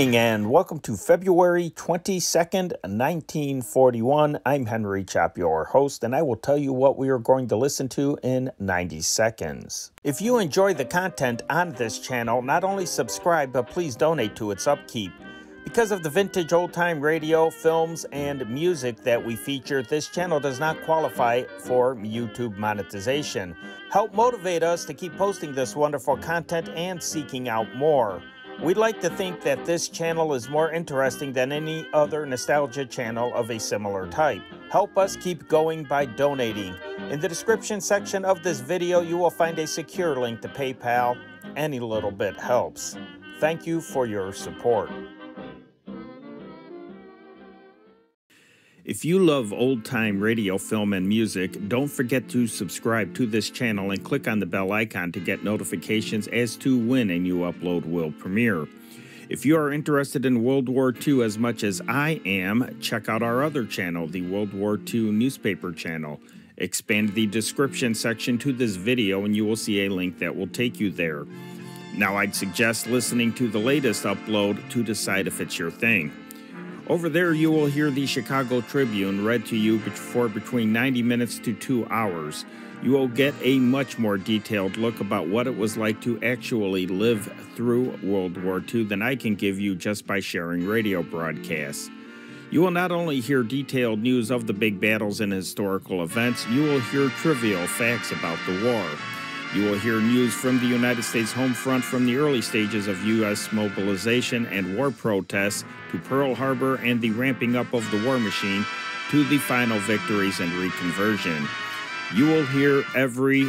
Evening and welcome to February 22nd, 1941. I'm Henry Chop, your host, and I will tell you what we are going to listen to in 90 seconds. If you enjoy the content on this channel, not only subscribe, but please donate to its upkeep. Because of the vintage old time radio, films, and music that we feature, this channel does not qualify for YouTube monetization. Help motivate us to keep posting this wonderful content and seeking out more. We'd like to think that this channel is more interesting than any other nostalgia channel of a similar type. Help us keep going by donating. In the description section of this video, you will find a secure link to PayPal. Any little bit helps. Thank you for your support. If you love old time radio, film, and music, don't forget to subscribe to this channel and click on the bell icon to get notifications as to when a new upload will premiere. If you are interested in World War II as much as I am, check out our other channel, the World War II newspaper channel. Expand the description section to this video and you will see a link that will take you there. Now, I'd suggest listening to the latest upload to decide if it's your thing. Over there, you will hear the Chicago Tribune read to you for between 90 minutes to two hours. You will get a much more detailed look about what it was like to actually live through World War II than I can give you just by sharing radio broadcasts. You will not only hear detailed news of the big battles and historical events, you will hear trivial facts about the war. You will hear news from the United States home front from the early stages of U.S. mobilization and war protests to Pearl Harbor and the ramping up of the war machine to the final victories and reconversion. You will hear every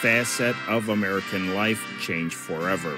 facet of American life change forever.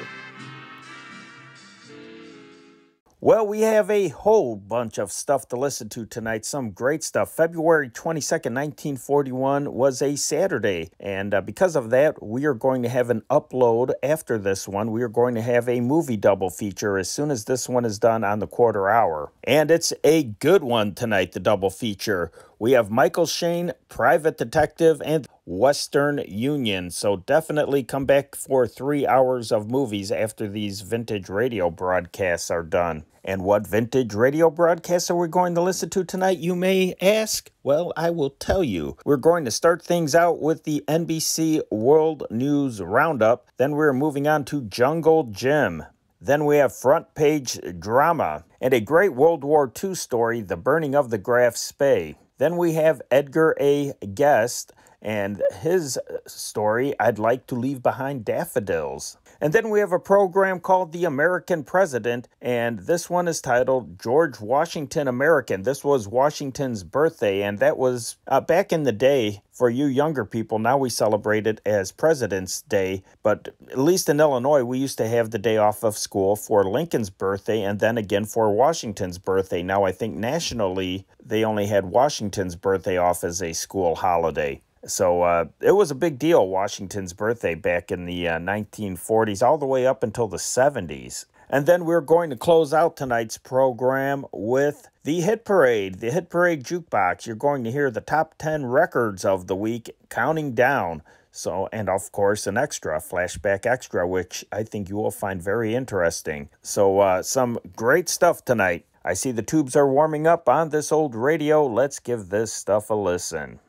Well, we have a whole bunch of stuff to listen to tonight. Some great stuff. February 22nd, 1941 was a Saturday. And uh, because of that, we are going to have an upload after this one. We are going to have a movie double feature as soon as this one is done on the quarter hour. And it's a good one tonight, the double feature. We have Michael Shayne, Private Detective, and Western Union. So definitely come back for three hours of movies after these vintage radio broadcasts are done. And what vintage radio broadcast are we going to listen to tonight, you may ask? Well, I will tell you. We're going to start things out with the NBC World News Roundup. Then we're moving on to Jungle Jim. Then we have front page drama and a great World War II story, The Burning of the Graf Spee. Then we have Edgar A. Guest and his uh, story, I'd Like to Leave Behind Daffodils. And then we have a program called The American President, and this one is titled George Washington American. This was Washington's birthday, and that was uh, back in the day for you younger people. Now we celebrate it as President's Day, but at least in Illinois, we used to have the day off of school for Lincoln's birthday and then again for Washington's birthday. Now I think nationally, they only had Washington's birthday off as a school holiday. So uh, it was a big deal, Washington's birthday back in the uh, 1940s, all the way up until the 70s. And then we're going to close out tonight's program with the Hit Parade, the Hit Parade Jukebox. You're going to hear the top 10 records of the week counting down. So, and of course, an extra, flashback extra, which I think you will find very interesting. So, uh, some great stuff tonight. I see the tubes are warming up on this old radio. Let's give this stuff a listen.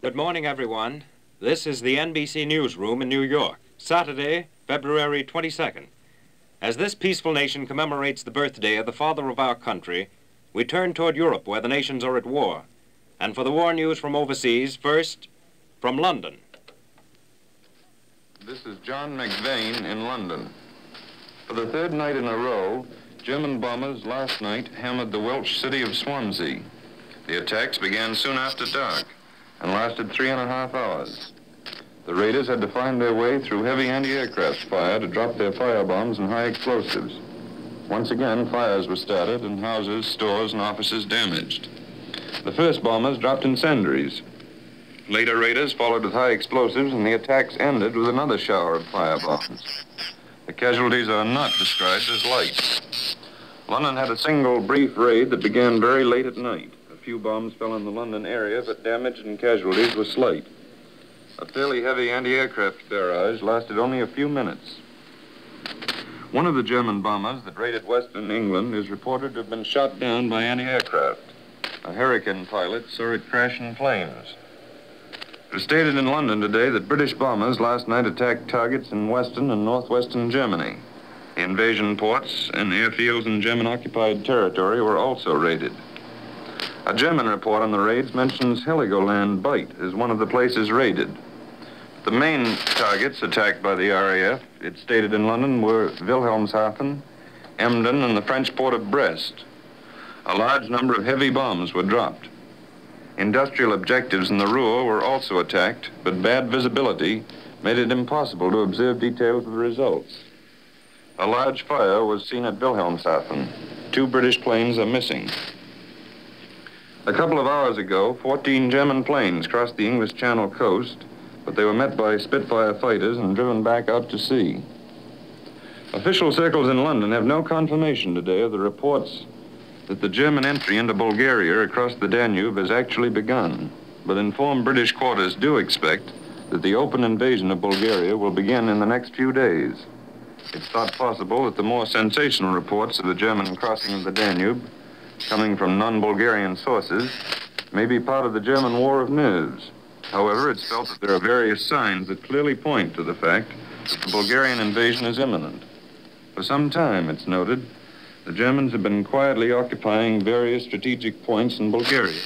Good morning, everyone. This is the NBC Newsroom in New York, Saturday, February 22nd. As this peaceful nation commemorates the birthday of the father of our country, we turn toward Europe where the nations are at war. And for the war news from overseas, first, from London. This is John MacVane in London. For the third night in a row, German bombers last night hammered the Welsh city of Swansea. The attacks began soon after dark and lasted three and a half hours. The raiders had to find their way through heavy anti-aircraft fire to drop their firebombs and high explosives. Once again, fires were started and houses, stores, and offices damaged. The first bombers dropped incendiaries. Later raiders followed with high explosives, and the attacks ended with another shower of firebombs. The casualties are not described as light. London had a single brief raid that began very late at night few bombs fell in the London area, but damage and casualties were slight. A fairly heavy anti-aircraft barrage lasted only a few minutes. One of the German bombers that raided western England is reported to have been shot down by anti-aircraft. A Hurricane pilot saw it crash in flames. It was stated in London today that British bombers last night attacked targets in western and northwestern Germany. Invasion ports and airfields in German-occupied territory were also raided. A German report on the raids mentions Heligoland Bight as one of the places raided. The main targets attacked by the RAF, it stated in London, were Wilhelmshaven, Emden, and the French port of Brest. A large number of heavy bombs were dropped. Industrial objectives in the Ruhr were also attacked, but bad visibility made it impossible to observe details of the results. A large fire was seen at Wilhelmshaven. Two British planes are missing. A couple of hours ago, 14 German planes crossed the English Channel coast but they were met by Spitfire fighters and driven back out to sea. Official circles in London have no confirmation today of the reports that the German entry into Bulgaria across the Danube has actually begun, but informed British quarters do expect that the open invasion of Bulgaria will begin in the next few days. It's thought possible that the more sensational reports of the German crossing of the Danube, coming from non-Bulgarian sources, may be part of the German war of nerves. However, it's felt that there are various signs that clearly point to the fact that the Bulgarian invasion is imminent. For some time, it's noted, the Germans have been quietly occupying various strategic points in Bulgaria.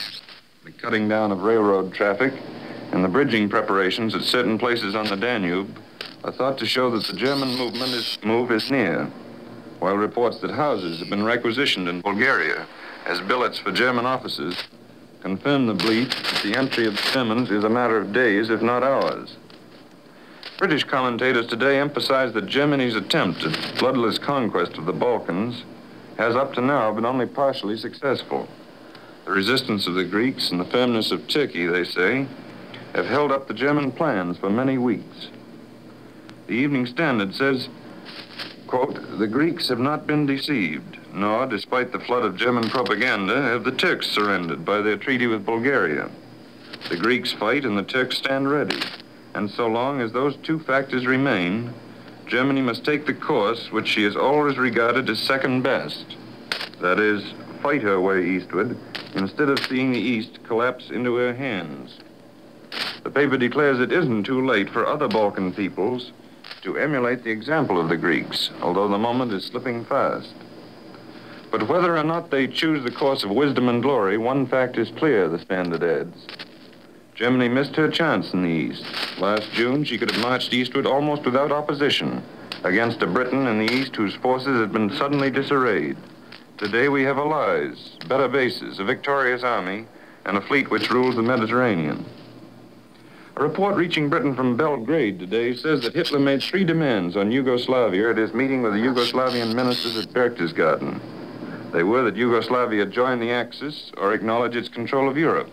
The cutting down of railroad traffic and the bridging preparations at certain places on the Danube are thought to show that the German movement is, move is near, while reports that houses have been requisitioned in Bulgaria as billets for German officers confirm the belief that the entry of the Germans is a matter of days, if not hours. British commentators today emphasize that Germany's attempt at bloodless conquest of the Balkans has up to now been only partially successful. The resistance of the Greeks and the firmness of Turkey, they say, have held up the German plans for many weeks. The Evening Standard says, quote, the Greeks have not been deceived. Nor, despite the flood of German propaganda, have the Turks surrendered by their treaty with Bulgaria. The Greeks fight and the Turks stand ready. And so long as those two factors remain, Germany must take the course which she has always regarded as second best. That is, fight her way eastward instead of seeing the East collapse into her hands. The paper declares it isn't too late for other Balkan peoples to emulate the example of the Greeks, although the moment is slipping fast. But whether or not they choose the course of wisdom and glory, one fact is clear, the Standard adds. Germany missed her chance in the East. Last June, she could have marched eastward almost without opposition against a Britain in the East whose forces had been suddenly disarrayed. Today we have allies, better bases, a victorious army, and a fleet which rules the Mediterranean. A report reaching Britain from Belgrade today says that Hitler made three demands on Yugoslavia at his meeting with the Yugoslavian ministers at Berchtesgaden. They were that Yugoslavia join the Axis or acknowledge its control of Europe,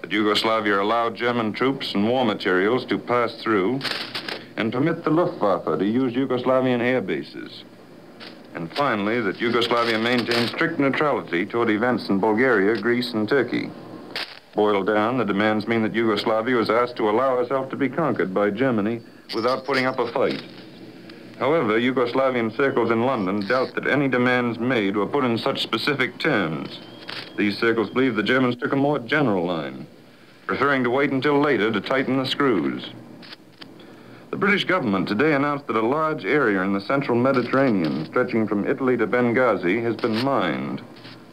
that Yugoslavia allow German troops and war materials to pass through, and permit the Luftwaffe to use Yugoslavian air bases. And finally, that Yugoslavia maintain strict neutrality toward events in Bulgaria, Greece, and Turkey. Boiled down, the demands mean that Yugoslavia was asked to allow herself to be conquered by Germany without putting up a fight. However, Yugoslavian circles in London doubt that any demands made were put in such specific terms. These circles believe the Germans took a more general line, preferring to wait until later to tighten the screws. The British government today announced that a large area in the central Mediterranean, stretching from Italy to Benghazi, has been mined.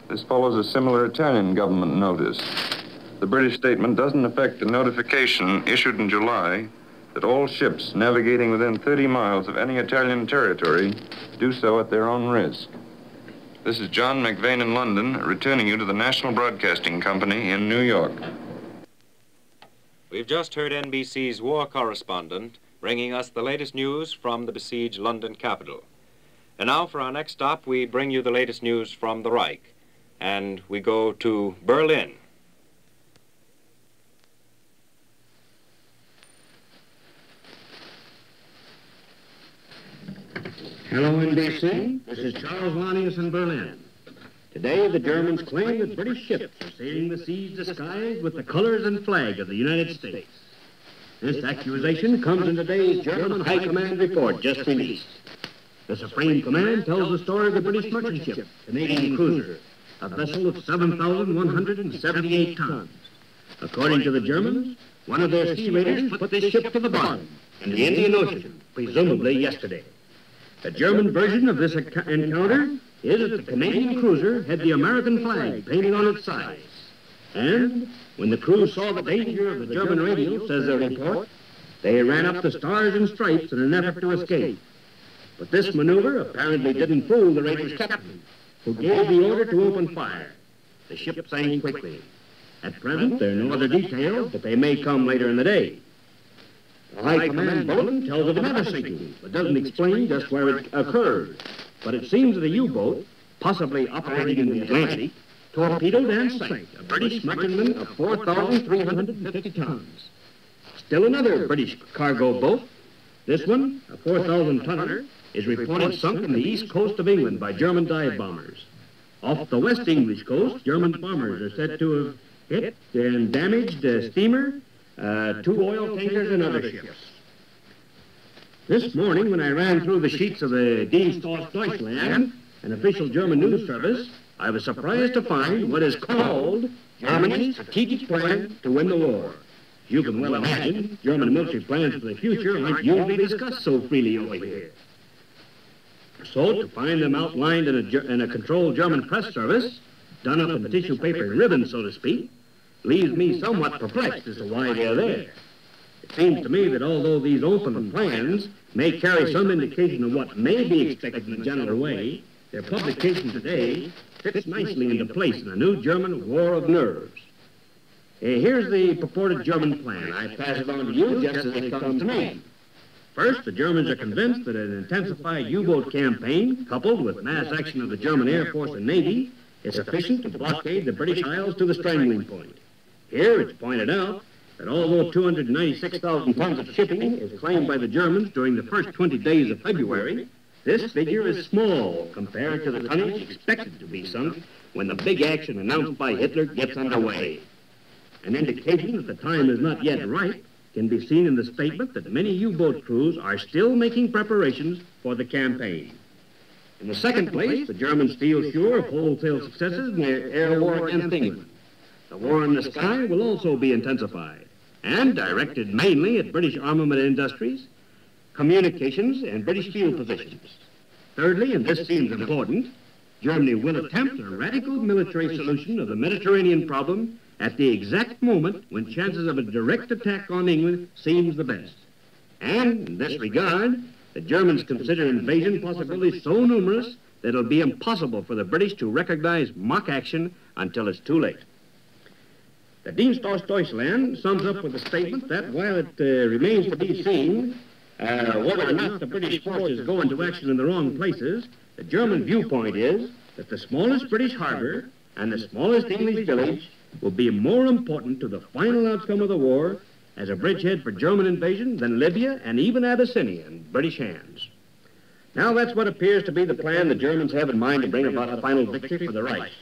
This follows a similar Italian government notice. The British statement doesn't affect the notification issued in July that all ships navigating within 30 miles of any Italian territory do so at their own risk. This is John MacVane in London, returning you to the National Broadcasting Company in New York. We've just heard NBC's war correspondent bringing us the latest news from the besieged London capital. And now for our next stop, we bring you the latest news from the Reich. And we go to Berlin. Hello, NBC. This is Charles Lanius in Berlin. Today, the Germans claim that British ships are sailing the seas disguised with the colors and flag of the United States. This accusation comes in today's German High Command report just released. The Supreme Command tells the story of the British merchant ship, Canadian Cruiser, a vessel of 7,178 tons. According to the Germans, one of their sea raiders put this ship to the bottom in the Indian Ocean, presumably yesterday. The German version of this encounter is that the Canadian cruiser had the American flag painted on its sides. And when the crew saw the danger of the German radio, says their report, they ran up the stars and stripes in an effort to escape. But this maneuver apparently didn't fool the raider's captain, who gave the order to open fire. The ship sank quickly. At present, there are no other details, but they may come later in the day. High Command bulletin tells of another sinking, but doesn't explain just where it occurred. But it seems that a U-boat, possibly operating in the Atlantic, torpedoed and sank a British merchantman of 4,350 tons. Still another British cargo boat, this one, a 4,000-tonner, is reported sunk on the east coast of England by German dive bombers. Off the west English coast, German bombers are said to have hit and damaged a steamer, uh, two oil tankers, and other ships. This morning, when I ran through the sheets of the Dienst aus Deutschland, an official German news service, I was surprised to find what is called Germany's strategic plan to win the war. You can well imagine, German military plans for the future aren't usually discussed so freely over here. So, to find them outlined in a, in a controlled German press service, done up in tissue paper and ribbons, so to speak, leaves me somewhat perplexed as to why they're there. It seems to me that although these open plans may carry some indication of what may be expected in a general way, their publication today fits nicely into place in the new German war of nerves. Uh, here's the purported German plan. I pass it on to you just as it comes to me. First, the Germans are convinced that an intensified U-boat campaign, coupled with mass action of the German Air Force and Navy, is sufficient to blockade the British Isles to the strangling point. Here, it's pointed out that although 296,000 tons of shipping is claimed by the Germans during the first 20 days of February, this figure is small compared to the tonnage expected to be sunk when the big action announced by Hitler gets underway. An indication that the time is not yet ripe can be seen in the statement that many U-boat crews are still making preparations for the campaign. In the second place, the Germans feel sure of wholesale successes in their air war against England. The war in the sky will also be intensified and directed mainly at British armament industries, communications, and British field positions. Thirdly, and this seems important, Germany will attempt a radical military solution of the Mediterranean problem at the exact moment when chances of a direct attack on England seems the best. And in this regard, the Germans consider invasion possibilities so numerous that it'll be impossible for the British to recognize mock action until it's too late. The Dienst aus Deutschland sums up with a statement that while it uh, remains to be seen uh, whether or not the British forces go into action in the wrong places, the German viewpoint is that the smallest British harbor and the smallest English village will be more important to the final outcome of the war as a bridgehead for German invasion than Libya and even Abyssinia in British hands. Now, that's what appears to be the plan the Germans have in mind to bring about a final victory for the Reich.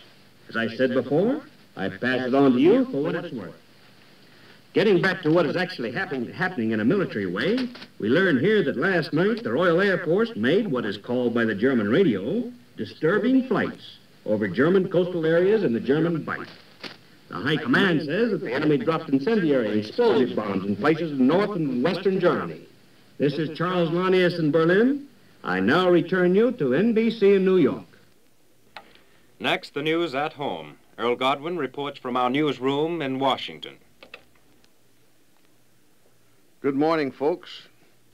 As I said before, I pass it on to you for what it's worth. Getting back to what is actually happen happening in a military way, we learn here that last night the Royal Air Force made what is called by the German radio disturbing flights over German coastal areas in the German Bight. The High Command says that the enemy dropped incendiary and explosive bombs in places in north and western Germany. This is Charles Lanius in Berlin. I now return you to NBC in New York. Next, the news at home. Earl Godwin reports from our newsroom in Washington. Good morning, folks.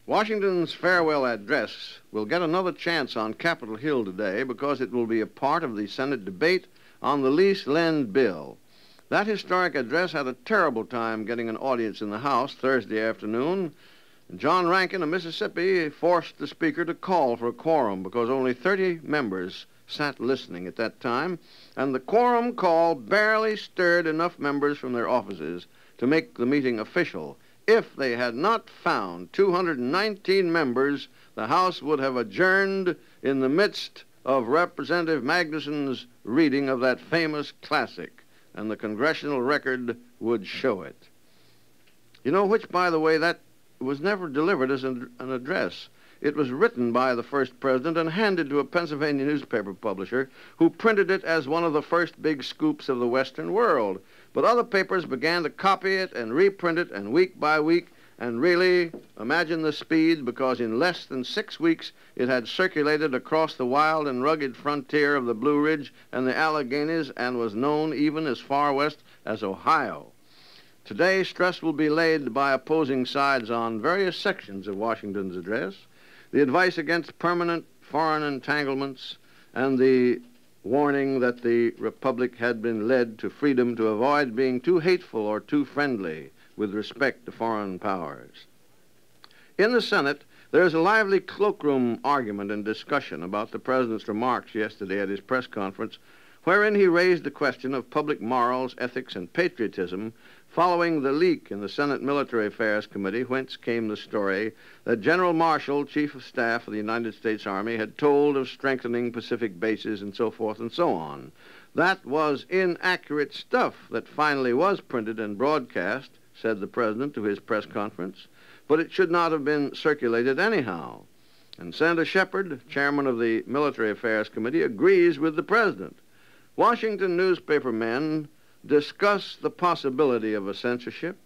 Washington's farewell address will get another chance on Capitol Hill today because it will be a part of the Senate debate on the lease lend bill. That historic address had a terrible time getting an audience in the House Thursday afternoon. John Rankin of Mississippi forced the Speaker to call for a quorum because only 30 members sat listening at that time, and the quorum call barely stirred enough members from their offices to make the meeting official. If they had not found 219 members, the House would have adjourned in the midst of Representative Magnuson's reading of that famous classic and the congressional record would show it. You know, which, by the way, that was never delivered as an, an address. It was written by the first president and handed to a Pennsylvania newspaper publisher who printed it as one of the first big scoops of the Western world. But other papers began to copy it and reprint it, and week by week, and really imagine the speed because in less than six weeks it had circulated across the wild and rugged frontier of the Blue Ridge and the Alleghanies and was known even as far west as Ohio. Today, stress will be laid by opposing sides on various sections of Washington's address the advice against permanent foreign entanglements, and the warning that the Republic had been led to freedom to avoid being too hateful or too friendly with respect to foreign powers. In the Senate, there is a lively cloakroom argument and discussion about the President's remarks yesterday at his press conference, wherein he raised the question of public morals, ethics, and patriotism following the leak in the Senate Military Affairs Committee, whence came the story that General Marshall, Chief of Staff of the United States Army, had told of strengthening Pacific bases and so forth and so on. That was inaccurate stuff that finally was printed and broadcast, said the President to his press conference, but it should not have been circulated anyhow. And Senator Sheppard, chairman of the Military Affairs Committee, agrees with the President. Washington newspaper men discuss the possibility of a censorship,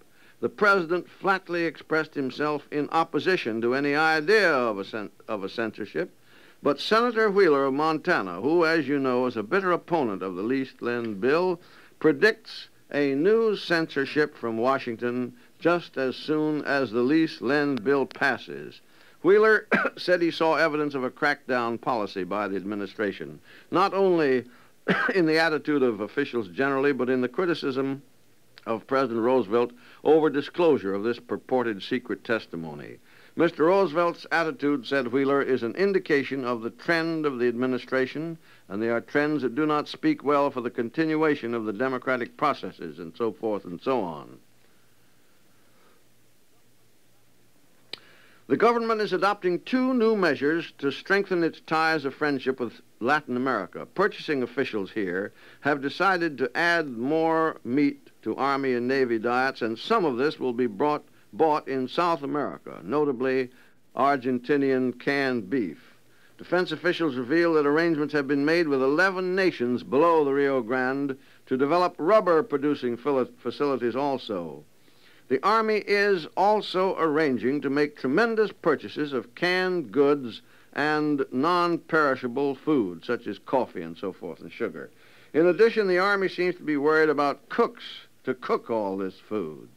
the president flatly expressed himself in opposition to any idea of a, of a censorship. But Senator Wheeler of Montana, who, as you know, is a bitter opponent of the Lease Lend Bill, predicts a new censorship from Washington just as soon as the Lease Lend Bill passes. Wheeler said he saw evidence of a crackdown policy by the administration, not only in the attitude of officials generally, but in the criticism of President Roosevelt over disclosure of this purported secret testimony. Mr. Roosevelt's attitude, said Wheeler, is an indication of the trend of the administration, and they are trends that do not speak well for the continuation of the democratic processes, and so forth and so on. The government is adopting two new measures to strengthen its ties of friendship with Latin America. Purchasing officials here have decided to add more meat to Army and Navy diets, and some of this will be brought, bought in South America, notably Argentinian canned beef. Defense officials reveal that arrangements have been made with 11 nations below the Rio Grande to develop rubber producing facilities also. The Army is also arranging to make tremendous purchases of canned goods and non-perishable food, such as coffee and so forth, and sugar. In addition, the Army seems to be worried about cooks to cook all this food.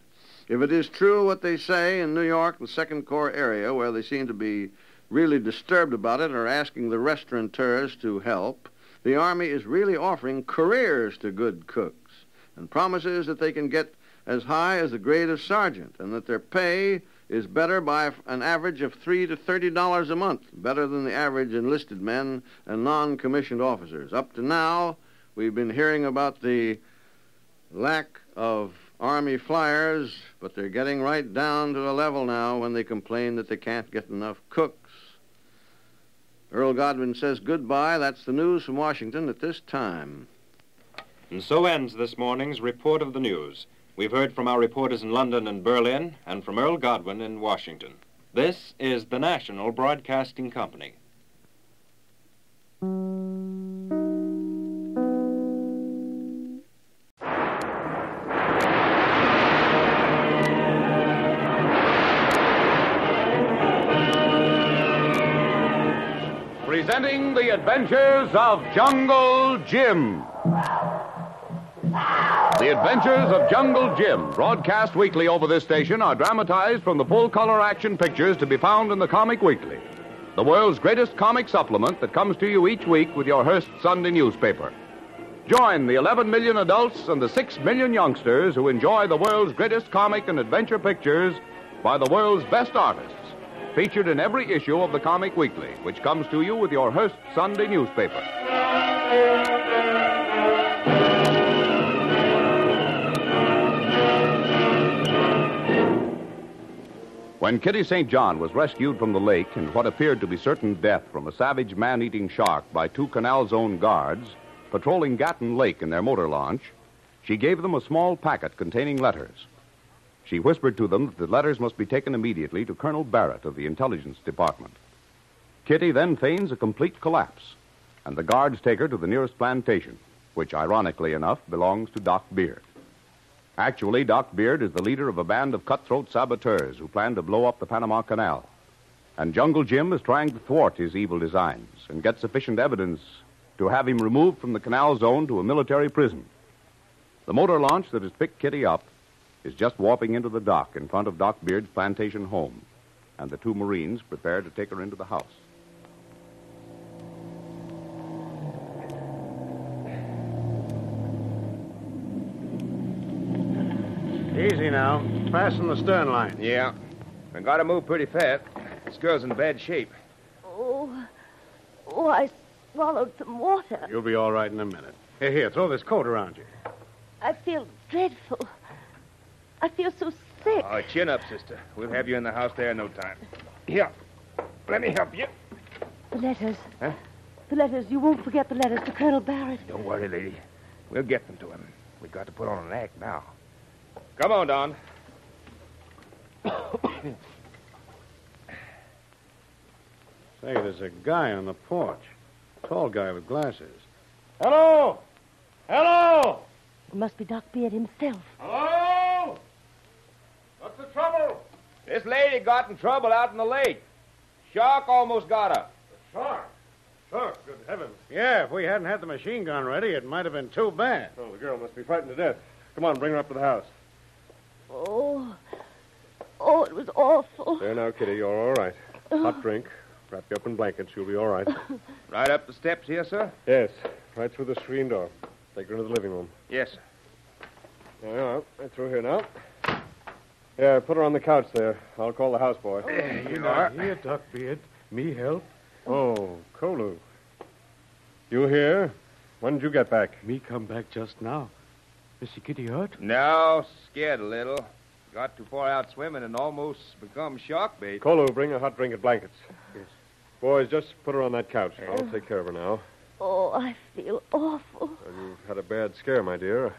If it is true what they say in New York, the Second Corps area, where they seem to be really disturbed about it, are asking the restaurateurs to help, the Army is really offering careers to good cooks and promises that they can get as high as the grade of sergeant and that their pay is better by an average of three to thirty dollars a month, better than the average enlisted men and non-commissioned officers. Up to now, we've been hearing about the lack of Army flyers, but they're getting right down to the level now when they complain that they can't get enough cooks. Earl Godwin says goodbye. That's the news from Washington at this time. And so ends this morning's report of the news. We've heard from our reporters in London and Berlin and from Earl Godwin in Washington. This is the National Broadcasting Company. Presenting the adventures of Jungle Jim. The Adventures of Jungle Jim, broadcast weekly over this station, are dramatized from the full color action pictures to be found in the Comic Weekly, the world's greatest comic supplement that comes to you each week with your Hearst Sunday newspaper. Join the 11 million adults and the 6 million youngsters who enjoy the world's greatest comic and adventure pictures by the world's best artists, featured in every issue of the Comic Weekly, which comes to you with your Hearst Sunday newspaper. When Kitty St. John was rescued from the lake and what appeared to be certain death from a savage man eating shark by two Canal Zone guards patrolling Gatun Lake in their motor launch, she gave them a small packet containing letters. She whispered to them that the letters must be taken immediately to Colonel Barrett of the Intelligence Department. Kitty then feigns a complete collapse, and the guards take her to the nearest plantation, which, ironically enough, belongs to Doc Beard. Actually, Doc Beard is the leader of a band of cutthroat saboteurs who plan to blow up the Panama Canal. And Jungle Jim is trying to thwart his evil designs and get sufficient evidence to have him removed from the canal zone to a military prison. The motor launch that has picked Kitty up is just warping into the dock in front of Doc Beard's plantation home, and the two Marines prepare to take her into the house. Easy now. Fasten the stern line. Yeah. I gotta move pretty fast. This girl's in bad shape. Oh, oh, I swallowed some water. You'll be all right in a minute. Here, here, throw this coat around you. I feel dreadful. I feel so sick. Oh, chin up, sister. We'll have you in the house there in no time. Here. Let me help you. The letters. Huh? The letters. You won't forget the letters to Colonel Barrett. Don't worry, lady. We'll get them to him. We've got to put on an act now. Come on, Don. Say, there's a guy on the porch. Tall guy with glasses. Hello! Hello! It must be Doc Beard himself. Hello? What's the trouble? This lady got in trouble out in the lake. Shark almost got her. Shark? Shark, good heavens. Yeah, if we hadn't had the machine gun ready, it might have been too bad. Oh, the girl must be frightened to death. Come on, bring her up to the house. Oh, oh, it was awful. There now, Kitty, you're all right. Hot oh. drink. Wrap you up in blankets. You'll be all right. Right up the steps here, sir? yes, right through the screen door. Take her into the living room. Yes, sir. There you are. Right through here now. Yeah, put her on the couch there. I'll call the houseboy. There eh, you are. Here, Duck Beard. Me help? Oh, Kolu. You here? When did you get back? Me come back just now. Missy Kitty hurt? No, scared a little. Got too far out swimming and almost become shark bait. Kolu, bring a hot drink and blankets. Yes. Boys, just put her on that couch. I'll take care of her now. Oh, I feel awful. Well, you've had a bad scare, my dear.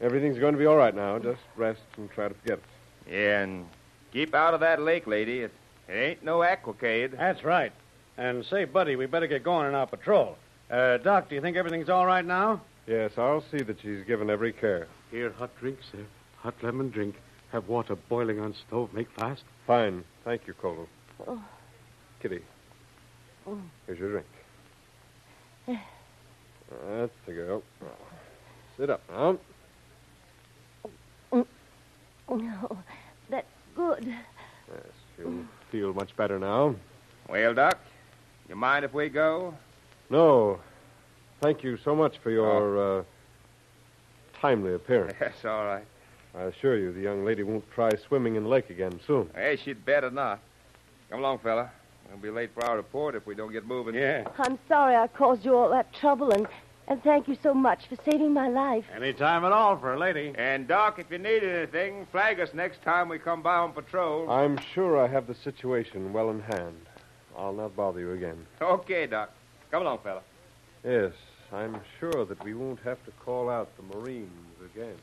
Everything's going to be all right now. Just rest and try to forget it. Yeah, and keep out of that lake, lady. It, it ain't no aquacade. That's right. And say, buddy, we better get going on our patrol. Uh, Doc, do you think everything's all right now? Yes, I'll see that she's given every care. Here, hot drink, sir. Hot lemon drink. Have water boiling on stove. Make fast. Fine. Thank you, Kolu. Oh. Kitty. Oh. Here's your drink. Eh. That's the girl. Sit up now. Mm. No, that's good. Yes, you'll feel much better now. Well, Doc, you mind if we go? No. Thank you so much for your uh, timely appearance. That's all right. I assure you, the young lady won't try swimming in the lake again soon. Hey, she'd better not. Come along, fella. We'll be late for our report if we don't get moving. Yeah. I'm sorry I caused you all that trouble, and, and thank you so much for saving my life. Any time at all for a lady. And, Doc, if you need anything, flag us next time we come by on patrol. I'm sure I have the situation well in hand. I'll not bother you again. Okay, Doc. Come along, fella. Yes, I'm sure that we won't have to call out the Marines again.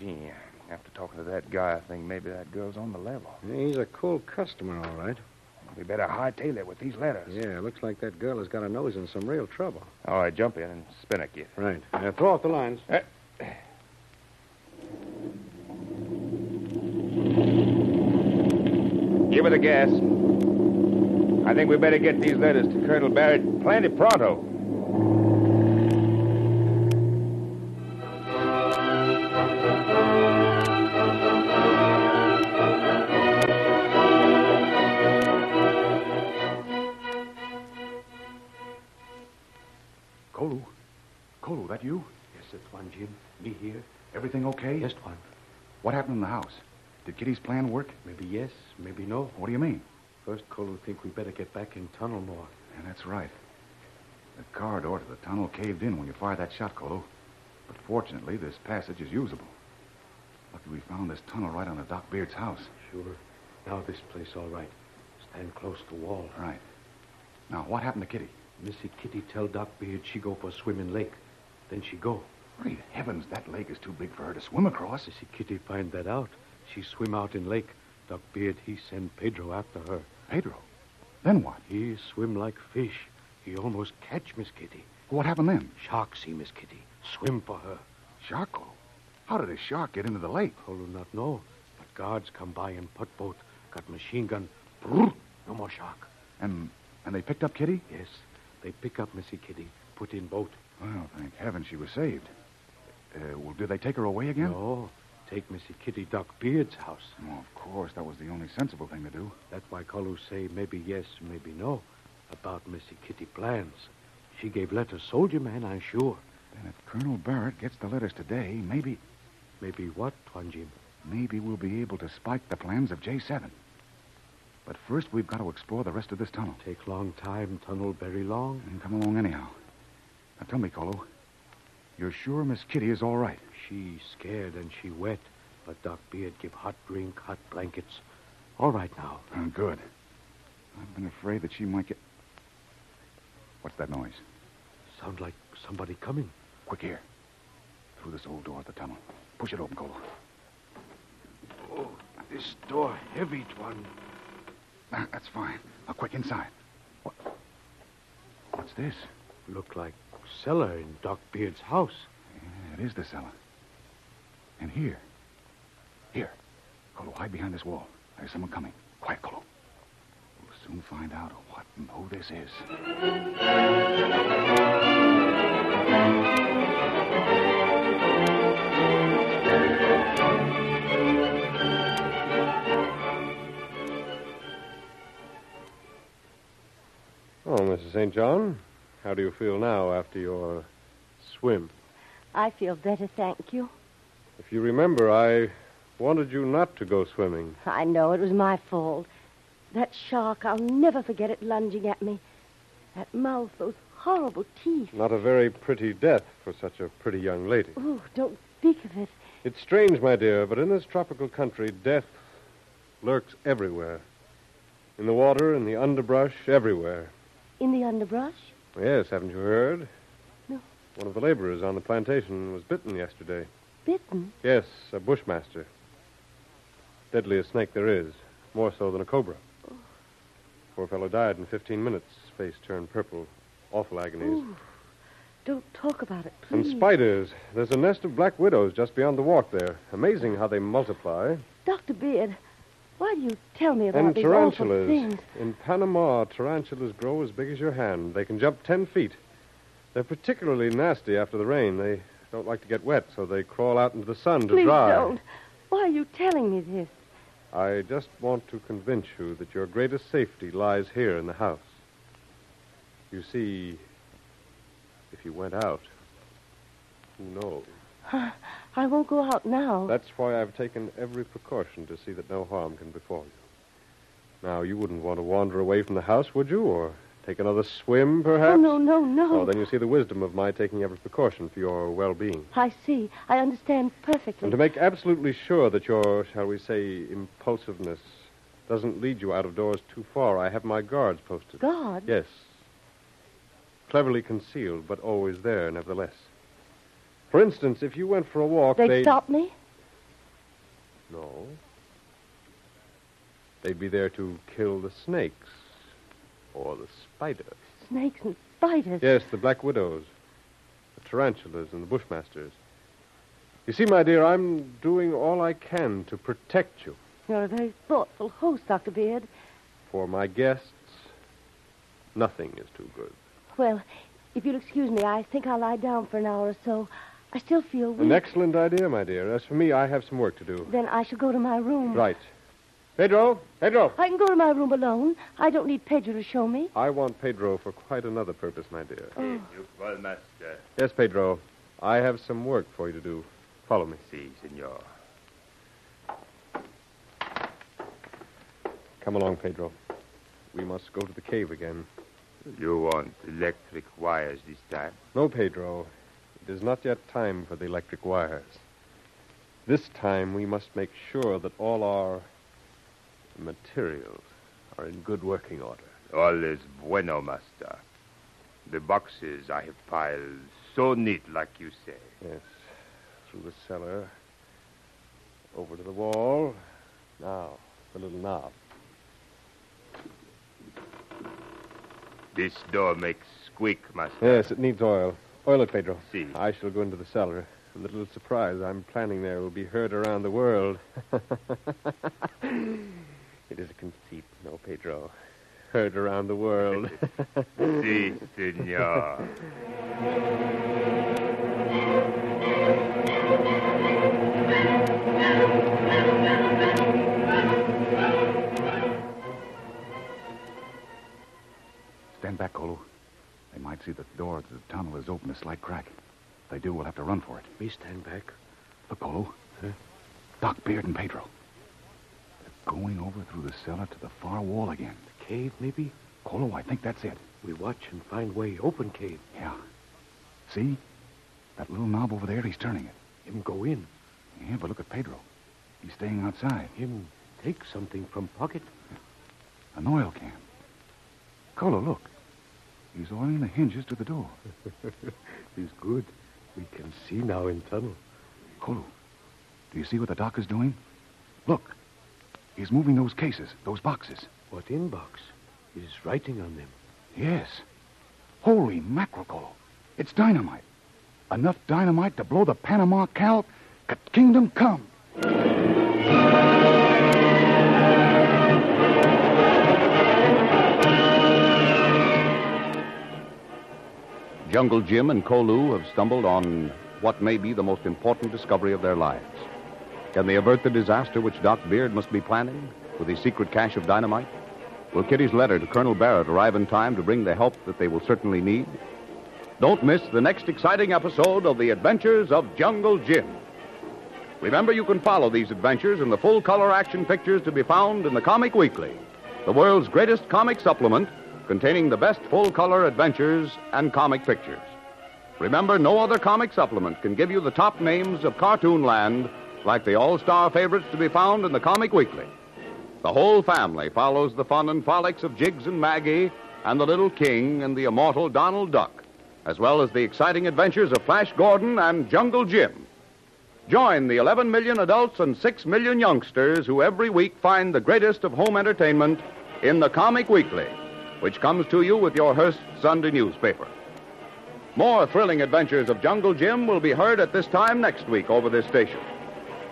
Gee, after talking to that guy, I think maybe that girl's on the level. He's a cool customer, all right. We better hightail it with these letters. Yeah, looks like that girl has got her nose in some real trouble. All right, jump in and spin a kid. Right. Uh, throw off the lines. Give her the gas. I think we better get these letters to Colonel Barrett plenty pronto. Kolu. Kolu, that you? Yes, it's Tuan, Jim. Me here. Everything okay? Yes, Tuan. What happened in the house? Did Kitty's plan work? Maybe yes, maybe no. What do you mean? First, Kolu think we better get back in tunnel more. Yeah, that's right. The car door to the tunnel caved in when you fired that shot, Kolu. But fortunately, this passage is usable. Lucky we found this tunnel right under Doc Beard's house. Sure. Now this place all right. Stand close to wall. Right. Now, what happened to Kitty? Missy Kitty tell Doc Beard she go for swim in lake. Then she go. Great heavens, that lake is too big for her to swim across. See Kitty find that out. She swim out in lake. Doc Beard, he send Pedro after her. Pedro? Then what? He swim like fish. He almost catch Miss Kitty. What happened then? Shark see Miss Kitty. Swim for her. Shark, Kolu? How did a shark get into the lake? Kolu not know. But guards come by in put boat. Got machine gun. Brrr, no more shark. And and they picked up Kitty? Yes. They pick up Missy Kitty. Put in boat. Well, thank heaven she was saved. Uh, well, did they take her away again? No. Take Missy Kitty Doc Beard's house. Well, of course, that was the only sensible thing to do. That's why Kolu say maybe yes, maybe no about Missy Kitty plans. She gave letters, soldier man, I'm sure. Then if Colonel Barrett gets the letters today, maybe... Maybe what, Tuan Jim? Maybe we'll be able to spike the plans of J7. But first, we've got to explore the rest of this tunnel. Take long time, tunnel very long. And come along anyhow. Now tell me, Kolu, you're sure Miss Kitty is all right? She scared and she wet, but Doc Beard give hot drink, hot blankets. All right now. Oh, good. I've been afraid that she might get... What's that noise? Sound like somebody coming. Quick here. Through this old door at the tunnel. Push it open, Kolu. Oh, this door heavy, Tuan. Ah, that's fine. Now, quick, inside. What? What's this? Look like cellar in Doc Beard's house. Yeah, it is the cellar. And here. Here. Kolu, hide behind this wall. There's someone coming. Quiet, Kolu. We'll soon find out what and who this is. Oh, Mrs. St. John, how do you feel now after your swim? I feel better, thank you. If you remember, I wanted you not to go swimming. I know it was my fault. That shark, I'll never forget it lunging at me. That mouth, those horrible teeth. Not a very pretty death for such a pretty young lady. Oh, don't speak of it. It's strange, my dear, but in this tropical country, death lurks everywhere. In the water, in the underbrush, everywhere. In the underbrush? Yes, haven't you heard? No. One of the laborers on the plantation was bitten yesterday. Bitten? Yes, a bushmaster. Deadliest snake there is, more so than a cobra. Poor fellow died in 15 minutes. Face turned purple. Awful agonies. Ooh, don't talk about it, please. And spiders. There's a nest of black widows just beyond the walk there. Amazing how they multiply. Dr. Beard, why do you tell me about and these tarantulas. awful things? In Panama, tarantulas grow as big as your hand. They can jump 10 feet. They're particularly nasty after the rain. They don't like to get wet, so they crawl out into the sun to Please dry. don't. Why are you telling me this? I just want to convince you that your greatest safety lies here in the house. You see, if you went out, who knows? I won't go out now. That's why I've taken every precaution to see that no harm can befall you. Now, you wouldn't want to wander away from the house, would you? Or take another swim, perhaps? Oh, no, no, no. Oh, then you see the wisdom of my taking every precaution for your well being. I see. I understand perfectly. And to make absolutely sure that your, shall we say, impulsiveness doesn't lead you out of doors too far, I have my guards posted. Guards? Yes. Cleverly concealed, but always there, nevertheless. For instance, if you went for a walk, They'd they'd... stop me? No. They'd be there to kill the snakes or the spiders. Snakes and spiders. Yes, the black widows, the tarantulas, and the bushmasters. You see, my dear, I'm doing all I can to protect you. You're a very thoughtful host, Dr. Beard. For my guests, nothing is too good. Well, if you'll excuse me, I think I'll lie down for an hour or so. I still feel weak. An excellent idea, my dear. As for me, I have some work to do. Then I shall go to my room. Right. Pedro, Pedro. I can go to my room alone. I don't need Pedro to show me. I want Pedro for quite another purpose, my dear. Oh. Well, master. Yes, Pedro. I have some work for you to do. Follow me. Si, senor. Come along, Pedro. We must go to the cave again. You want electric wires this time? No, Pedro. It is not yet time for the electric wires. This time we must make sure that all our materials are in good working order. All is bueno, master. The boxes I have piled so neat, like you say. Yes. Through the cellar. Over to the wall. Now, the little knob. This door makes squeak, master. Yes, it needs oil. Oil it, Pedro. See. I shall go into the cellar. And the little surprise I'm planning there will be heard around the world. it is a conceit, no, Pedro. Heard around the world. si, senor. Stand back, Kolu. They might see that the door to the tunnel is open a slight crack. If they do, we'll have to run for it. Me stand back. Look, Kolu. Doc Beard and Pedro. Going over through the cellar to the far wall again. The cave, maybe? Kolu, I think that's it. We watch and find way open cave. Yeah. See? That little knob over there, he's turning it. Him go in. Yeah, but look at Pedro. He's staying outside. Him take something from pocket. An oil can. Kolu, look. He's oiling the hinges to the door. He's good. We can see now in tunnel. Kolu, do you see what the doc is doing? Look. He's moving those cases, those boxes. What in box? He's writing on them. Yes. Holy mackerel, It's dynamite. Enough dynamite to blow the Panama Canal. Kingdom come. Jungle Jim and Kolu have stumbled on what may be the most important discovery of their lives. Can they avert the disaster which Doc Beard must be planning with his secret cache of dynamite? Will Kitty's letter to Colonel Barrett arrive in time to bring the help that they will certainly need? Don't miss the next exciting episode of The Adventures of Jungle Jim. Remember, you can follow these adventures in the full color action pictures to be found in the Comic Weekly, the world's greatest comic supplement containing the best full color adventures and comic pictures. Remember, no other comic supplement can give you the top names of cartoon land like the all star favorites to be found in the Comic Weekly. The whole family follows the fun and frolics of Jiggs and Maggie and the little king and the immortal Donald Duck, as well as the exciting adventures of Flash Gordon and Jungle Jim. Join the 11 million adults and 6 million youngsters who every week find the greatest of home entertainment in the Comic Weekly, which comes to you with your Hearst Sunday newspaper. More thrilling adventures of Jungle Jim will be heard at this time next week over this station.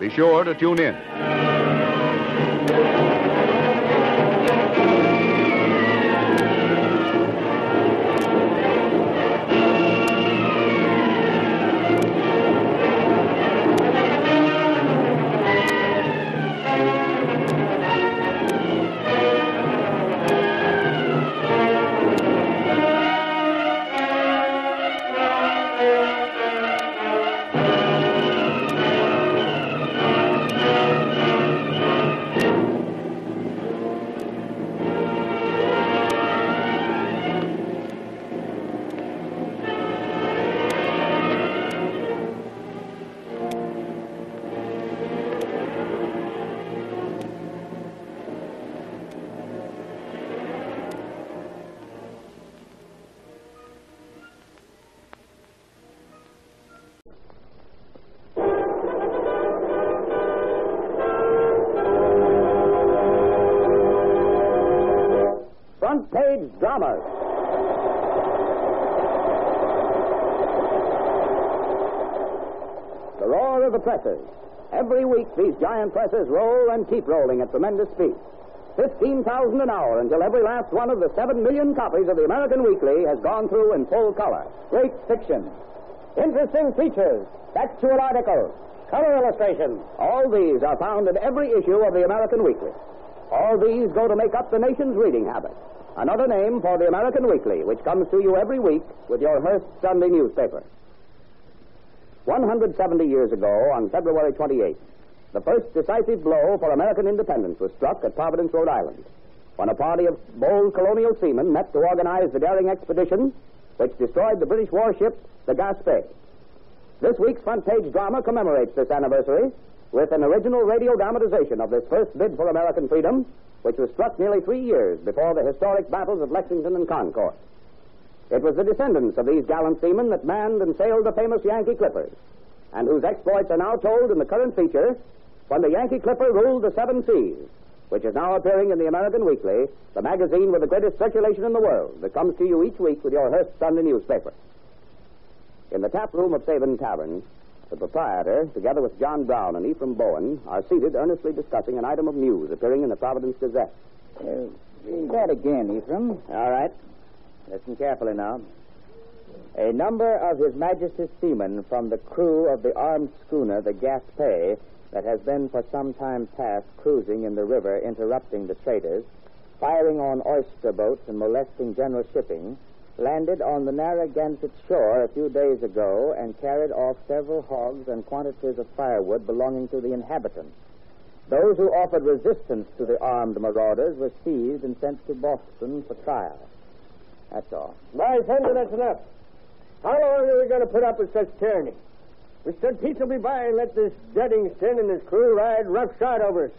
Be sure to tune in. Presses. Every week, these giant presses roll and keep rolling at tremendous speed. 15,000 an hour until every last one of the 7 million copies of the American Weekly has gone through in full color. Great fiction. Interesting features. Factual articles. Color illustrations. All these are found in every issue of the American Weekly. All these go to make up the nation's reading habit. Another name for the American Weekly, which comes to you every week with your Hearst Sunday newspaper. 170 years ago, on February 28th, the first decisive blow for American independence was struck at Providence, Rhode Island, when a party of bold colonial seamen met to organize the daring expedition which destroyed the British warship, the Gaspé. This week's front page drama commemorates this anniversary with an original radio dramatization of this first bid for American freedom, which was struck nearly three years before the historic battles of Lexington and Concord. It was the descendants of these gallant seamen that manned and sailed the famous Yankee clippers, and whose exploits are now told in the current feature, When the Yankee Clipper Ruled the Seven Seas, which is now appearing in the American Weekly, the magazine with the greatest circulation in the world, that comes to you each week with your Hearst Sunday newspaper. In the tap room of Sabin Tavern, the proprietor, together with John Brown and Ephraim Bowen, are seated earnestly discussing an item of news appearing in the Providence Gazette. Uh, Read that again, Ephraim. All right. Listen carefully now. A number of His Majesty's seamen from the crew of the armed schooner, the Gaspé, that has been for some time past cruising in the river, interrupting the traders, firing on oyster boats and molesting general shipping, landed on the Narragansett shore a few days ago and carried off several hogs and quantities of firewood belonging to the inhabitants. Those who offered resistance to the armed marauders were seized and sent to Boston for trial. That's all. My thunder, that's enough. How long are we going to put up with such tyranny? We stood peaceably by and let this Duddingston and his crew ride roughshod over us.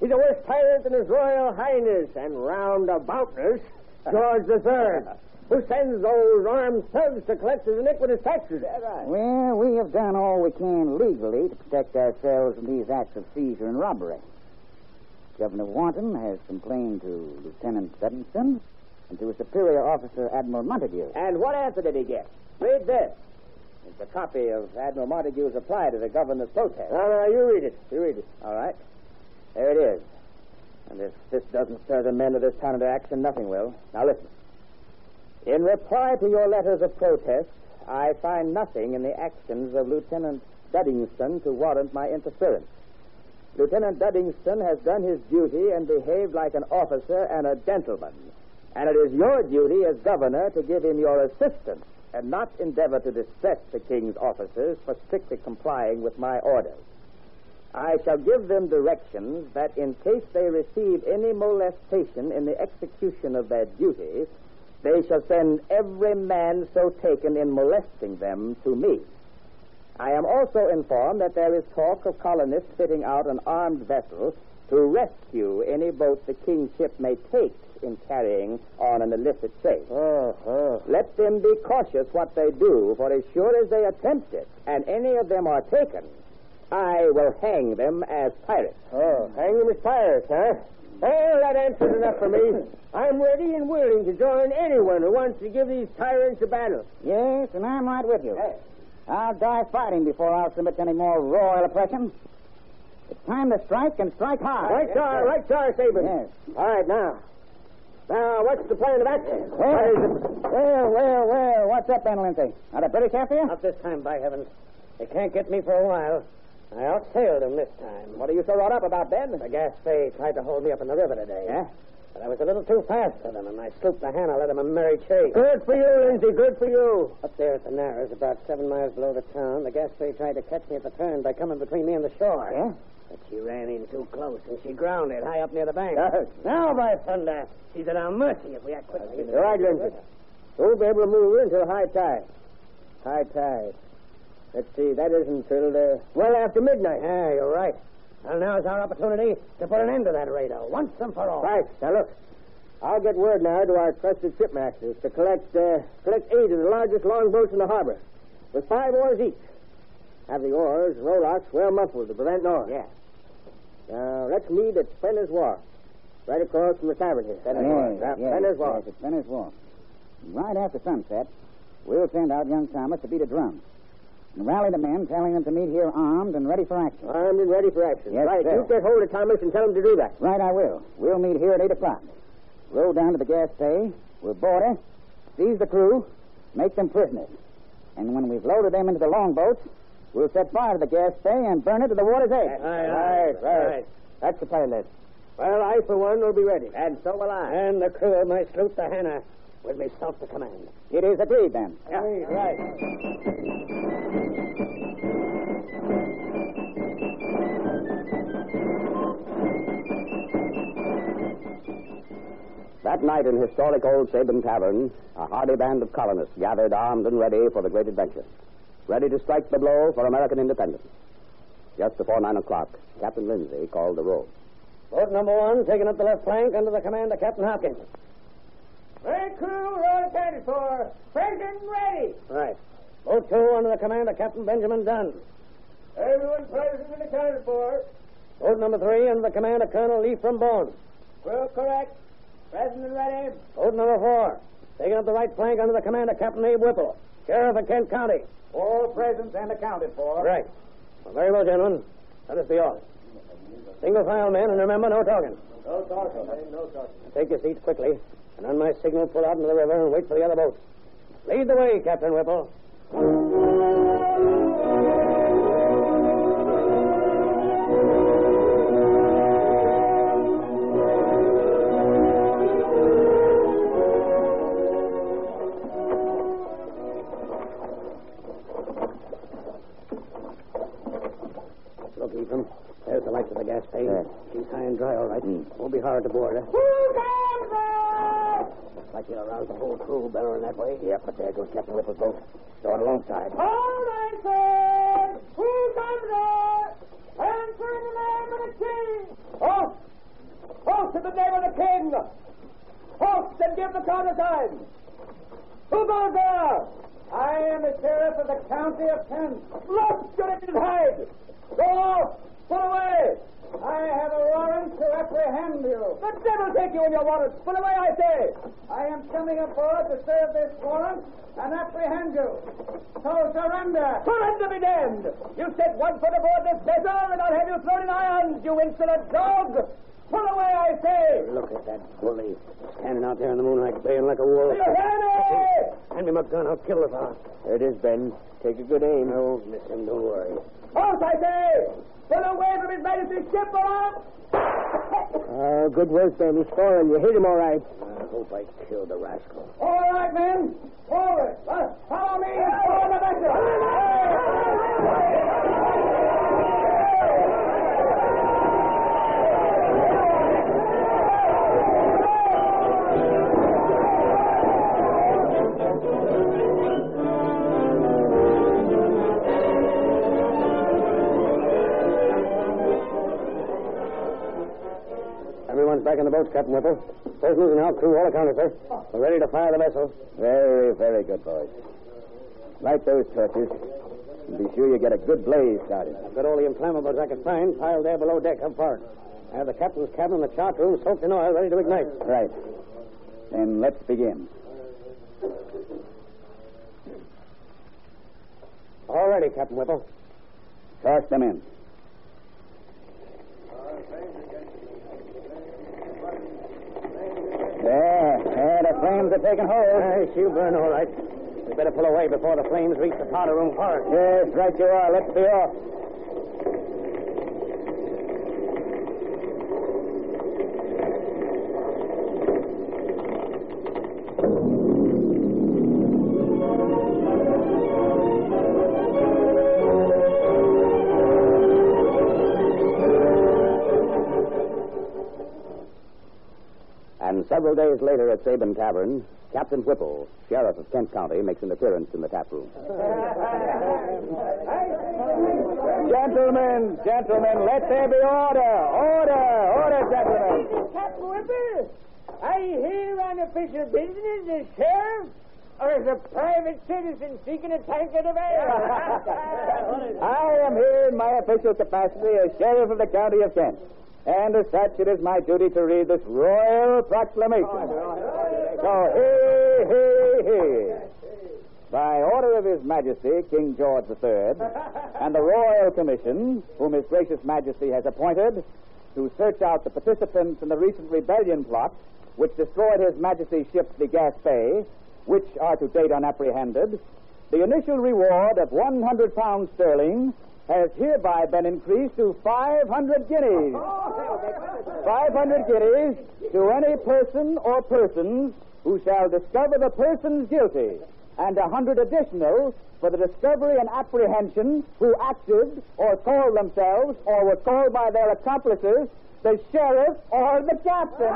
He's a worse tyrant than his Royal Highness and roundaboutness, George the Third, who sends those armed thugs to collect his iniquitous taxes. Well, we have done all we can legally to protect ourselves from these acts of seizure and robbery. Governor Wanton has complained to Lieutenant Duddingston and to his superior officer, Admiral Montague. And what answer did he get? Read this. It's a copy of Admiral Montague's reply to the governor's protest. You read it. You read it. All right. There it is. And if this doesn't stir the men of this town into action, nothing will. Now listen. In reply to your letters of protest, I find nothing in the actions of Lieutenant Duddingston to warrant my interference. Lieutenant Duddingston has done his duty and behaved like an officer and a gentleman. And it is your duty as governor to give him your assistance and not endeavor to distress the king's officers for strictly complying with my orders. I shall give them directions that in case they receive any molestation in the execution of their duty, they shall send every man so taken in molesting them to me. I am also informed that there is talk of colonists fitting out an armed vessel to rescue any boat the king's ship may take in carrying on an illicit trade. Uh-huh. Let them be cautious what they do, for as sure as they attempt it, and any of them are taken, I will hang them as pirates. Oh, hang them as pirates, huh? Well, that answers enough for me. I'm ready and willing to join anyone who wants to give these tyrants a battle. Yes, and I'm right with you. I'll die fighting before I'll submit to any more royal oppression. It's time to strike and strike hard. Right, sir, right, sir, Sabin. Yes. All right, now. Now, what's the plan of action? Well, well, well, well, what's up, Ben Lindsay? Are the British after you? Not this time, by heavens. They can't get me for a while. I outsailed them this time. What are you so wrought up about, Ben? The Gaspé tried to hold me up in the river today. Yeah? But I was a little too fast for them, and my sloop, the Hannah, led them a merry chase. Good for you, Lindsay, good for you. Up there at the Narrows, about seven miles below the town, the Gaspé tried to catch me at the turn by coming between me and the shore. Yeah? But she ran in too close, and she grounded high up near the bank. Yes. Now, by thunder, she's at our mercy if we act quickly. All right, Lindsay. We'll be able to move her until high tide. High tide. Let's see, that isn't till uh, Well after midnight. Yeah, you're right. Well, now's our opportunity to put an end to that radar once and for all. Right. Now look, I'll get word now to our trusted shipmasters to collect uh, collect eight of the largest longboats in the harbor, with five oars each. Have the oars and rowlocks well muffled to prevent noise. Yeah. Now let's meet at Spenner's Wharf, right across from the tavern here. Spenner's Wharf. Yes, Spenner's Wharf. yes, it's Wharf. Right after sunset, we'll send out young Thomas to beat a drum. And rally the men, telling them to meet here armed and ready for action. Armed and ready for action. Yes, right. sir. You get hold of Thomas and tell him to do that. Right, I will. We'll meet here at 8 o'clock. Row down to the gas bay. We'll board her, seize the crew, make them prisoners. And when we've loaded them into the longboats, we'll set fire to the gas bay and burn it to the water's edge. Right, right. That's the plan then. Well, I, for one, will be ready. And so will I. And the crew of my sloop, the Hannah, with myself to command. It is agreed, then. Yeah. Right. That night in historic old Sabin Tavern, a hardy band of colonists gathered armed and ready for the great adventure. Ready to strike the blow for American independence. Just before nine o'clock, Captain Lindsay called the roll. Boat number one, taking up the left flank under the command of Captain Hopkins. Right crew, roll accounted for. Present ready. Right. Boat two under the command of Captain Benjamin Dunn. Everyone present and accounted for. Boat number three under the command of Colonel Lee from Bone. Well, correct. Present and ready. Boat number four, taking up the right flank under the command of Captain Abe Whipple, Sheriff of Kent County. All present and accounted for. Right. Well, very well, gentlemen. Let us be off. Single file, men, and remember, no talking. No talking. No talking. Take your seats quickly, and on my signal, pull out into the river and wait for the other boats. Lead the way, Captain Whipple. And dry, all right. Won't be hard to board her. Looks like you'll arouse the whole crew bellowing that way. Yep, but there goes Captain Whipple's boat. Start alongside. All right, sir. Who comes there? Answer in the name of the king. Halt! Halt in the name of the king! Halt and give the countersign! Who goes there? I am the sheriff of the county of Kent. Look, get it in hide! Go off! Put away! I have a warrant to apprehend you. The devil take you in your warrant! Put away, I say! I am coming aboard to serve this warrant and apprehend you. So surrender! Surrender be damned! You set one foot aboard this vessel and I'll have you thrown in irons, you insolent dog! Pull away, I say! Look at that bully standing out there in the moonlight, baying like a wolf. You hear me? Hand me my gun. I'll kill the fellow. There it is, Ben. Take a good aim. I won't miss him. Don't worry. Halt, I say! Pull away from His Majesty's ship, or Uh, good work, Ben. He's foreign. You hit him all right. I hope I killed the rascal. All right, men. Forward. Uh, follow me and follow the vessel. Back in the boats, Captain Whipple. Prisoners and our crew all accounted, sir. We're ready to fire the vessel. Very, very good, boys. Light those torches. And be sure you get a good blaze started. I've got all the inflammables I can find piled there below deck. How far? I have the captain's cabin and the chart room soaked in oil, ready to ignite. Right. Then let's begin. All ready, Captain Whipple. Toss them in. There, there, the flames are taking hold. Aye, she'll burn all right. We better pull away before the flames reach the powder room forest. Yes, right you are. Let's be off. Days later at Sabin Tavern, Captain Whipple, Sheriff of Kent County, makes an appearance in the tap room. Gentlemen, gentlemen, let there be order. Order, order, gentlemen. Captain Whipple, are you here on official business as sheriff? Or as a private citizen seeking a tankard of ale? I am here in my official capacity as Sheriff of the County of Kent. And as such, it is my duty to read this royal proclamation. So, hear, hear, hear. By order of His Majesty, King George III, and the Royal Commission, whom His Gracious Majesty has appointed to search out the participants in the recent rebellion plot which destroyed His Majesty's ship, the Gaspé, which are to date unapprehended, the initial reward of 100 pounds sterling has hereby been increased to 500 guineas. 500 guineas to any person or persons who shall discover the persons guilty, and a hundred additional for the discovery and apprehension who acted or called themselves or were called by their accomplices the sheriff or the captain.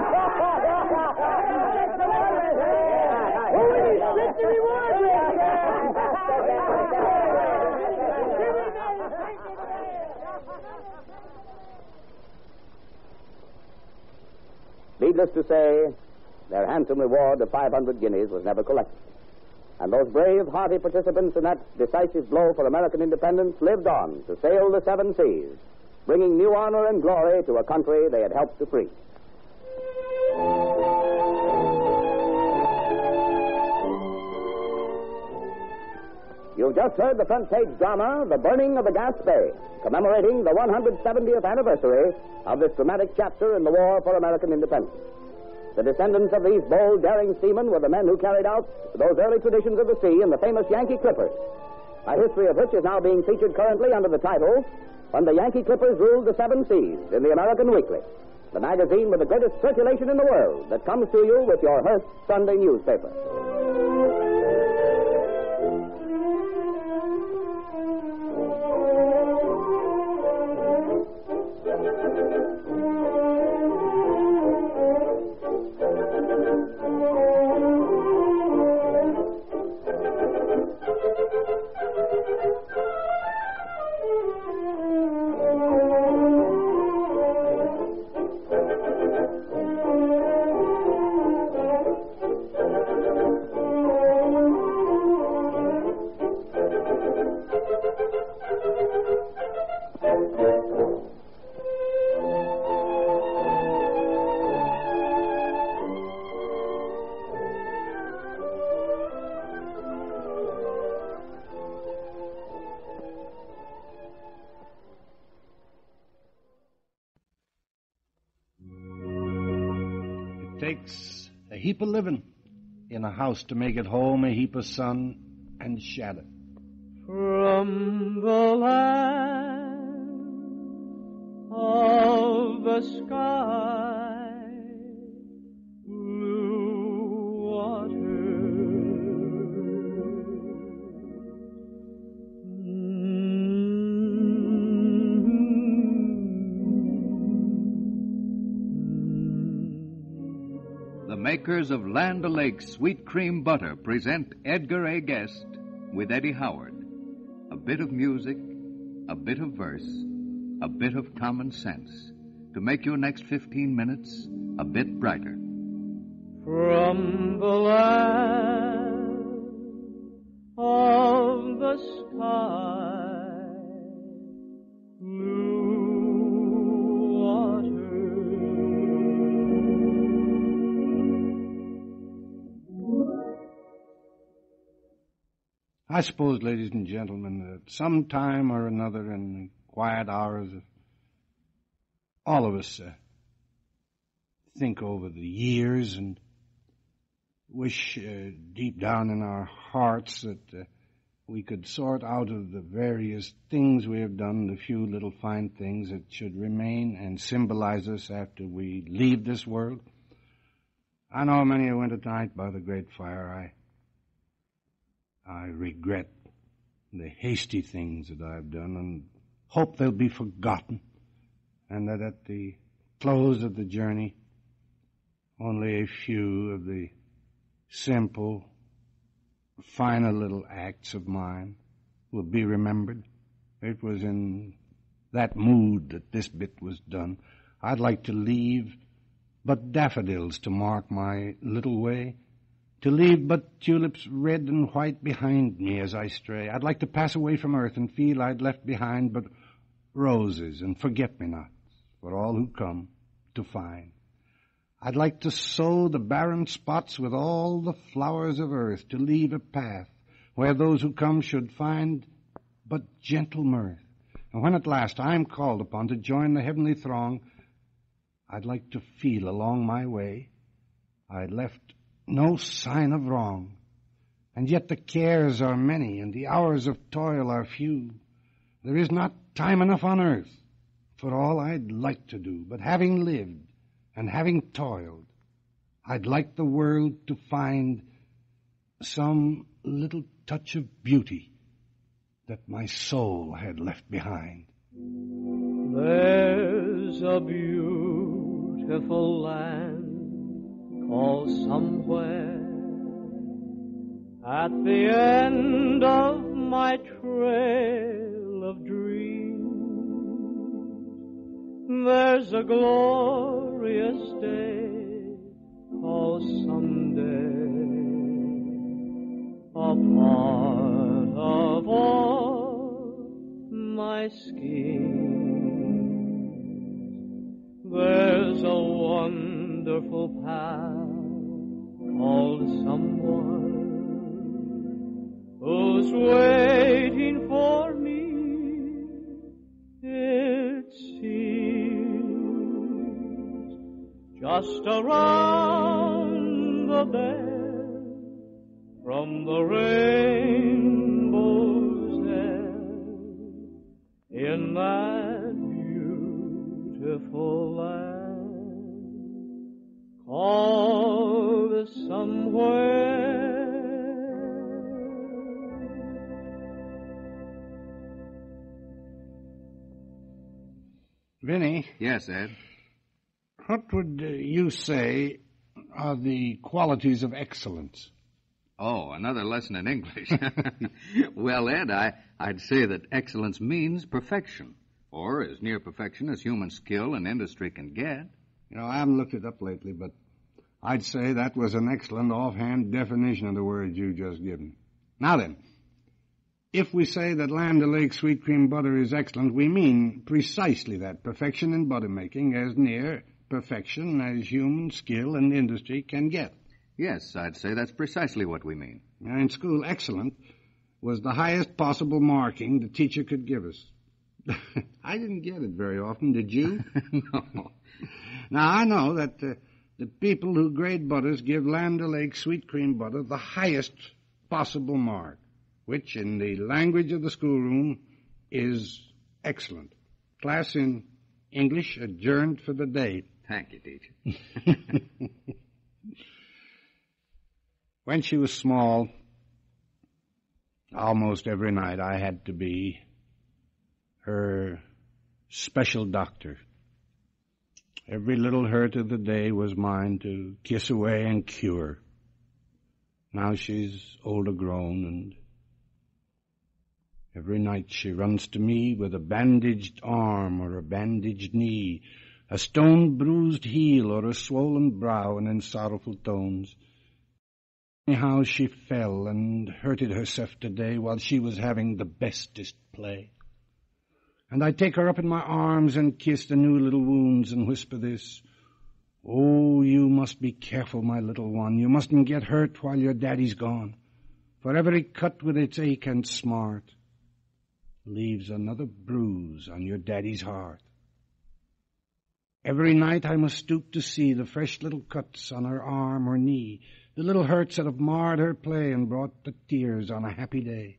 Needless to say, their handsome reward of 500 guineas was never collected. And those brave, hearty participants in that decisive blow for American independence lived on to sail the seven seas, bringing new honor and glory to a country they had helped to free. You've just heard the front page drama, The Burning of the Gaspé, commemorating the 170th anniversary of this dramatic chapter in the War for American Independence. The descendants of these bold, daring seamen were the men who carried out those early traditions of the sea in the famous Yankee Clippers, a history of which is now being featured currently under the title When the Yankee Clippers Ruled the Seven Seas in the American Weekly, the magazine with the greatest circulation in the world that comes to you with your Hearst Sunday newspaper. Heap of living in a house to make it home, a heap of sun and shadow. From the land of the sky, makers of Land O'Lakes Sweet Cream Butter present Edgar A. Guest with Eddie Howard. A bit of music, a bit of verse, a bit of common sense to make your next 15 minutes a bit brighter. from the land of the sky, blue I suppose, ladies and gentlemen, that some time or another in the quiet hours of all of us uh, think over the years and wish uh, deep down in our hearts that uh, we could sort out of the various things we have done the few little fine things that should remain and symbolize us after we leave this world. I know many a winter night by the great fire I I regret the hasty things that I've done and hope they'll be forgotten and that at the close of the journey only a few of the simple, finer little acts of mine will be remembered. It was in that mood that this bit was done. I'd like to leave but daffodils to mark my little way, to leave but tulips red and white behind me as I stray. I'd like to pass away from earth and feel I'd left behind but roses and forget-me-nots for all who come to find. I'd like to sow the barren spots with all the flowers of earth, to leave a path where those who come should find but gentle mirth. And when at last I'm called upon to join the heavenly throng, I'd like to feel along my way I'd left no sign of wrong. And yet the cares are many and the hours of toil are few. There is not time enough on earth for all I'd like to do, but having lived and having toiled, I'd like the world to find some little touch of beauty that my soul had left behind. There's a beautiful land called somewhere at the end of my trail of dreams. There's a glorious day called someday, a part of all my schemes. There's a wonderful path called someone who's waiting for me. It seems just around the bend from the rainbow's end in that beautiful land called somewhere. Vinny, Yes, Ed. what would you say are the qualities of excellence? Oh, another lesson in English. well, Ed, I, I'd say that excellence means perfection, or as near perfection as human skill and industry can get. You know, I haven't looked it up lately, but I'd say that was an excellent offhand definition of the word you just given. Now then, if we say that Land O'Lakes sweet cream butter is excellent, we mean precisely that perfection in butter making as near perfection as human skill and industry can get. Yes, I'd say that's precisely what we mean. Now, in school, excellent was the highest possible marking the teacher could give us. I didn't get it very often, did you? no. Now, I know that uh, the people who grade butters give Land O'Lakes sweet cream butter the highest possible mark, which, in the language of the schoolroom, is excellent. Class in English adjourned for the day. Thank you, teacher. When she was small, almost every night I had to be her special doctor. Every little hurt of the day was mine to kiss away and cure. Now she's older grown and every night she runs to me with a bandaged arm or a bandaged knee, a stone bruised heel or a swollen brow and in sorrowful tones how she fell and hurted herself today while she was having the bestest play. And I take her up in my arms and kiss the new little wounds and whisper this, Oh, you must be careful, my little one. You mustn't get hurt while your daddy's gone. For every cut with its ache and smart leaves another bruise on your daddy's heart. Every night I must stoop to see the fresh little cuts on her arm or knee, the little hurts that have marred her play and brought the tears on a happy day.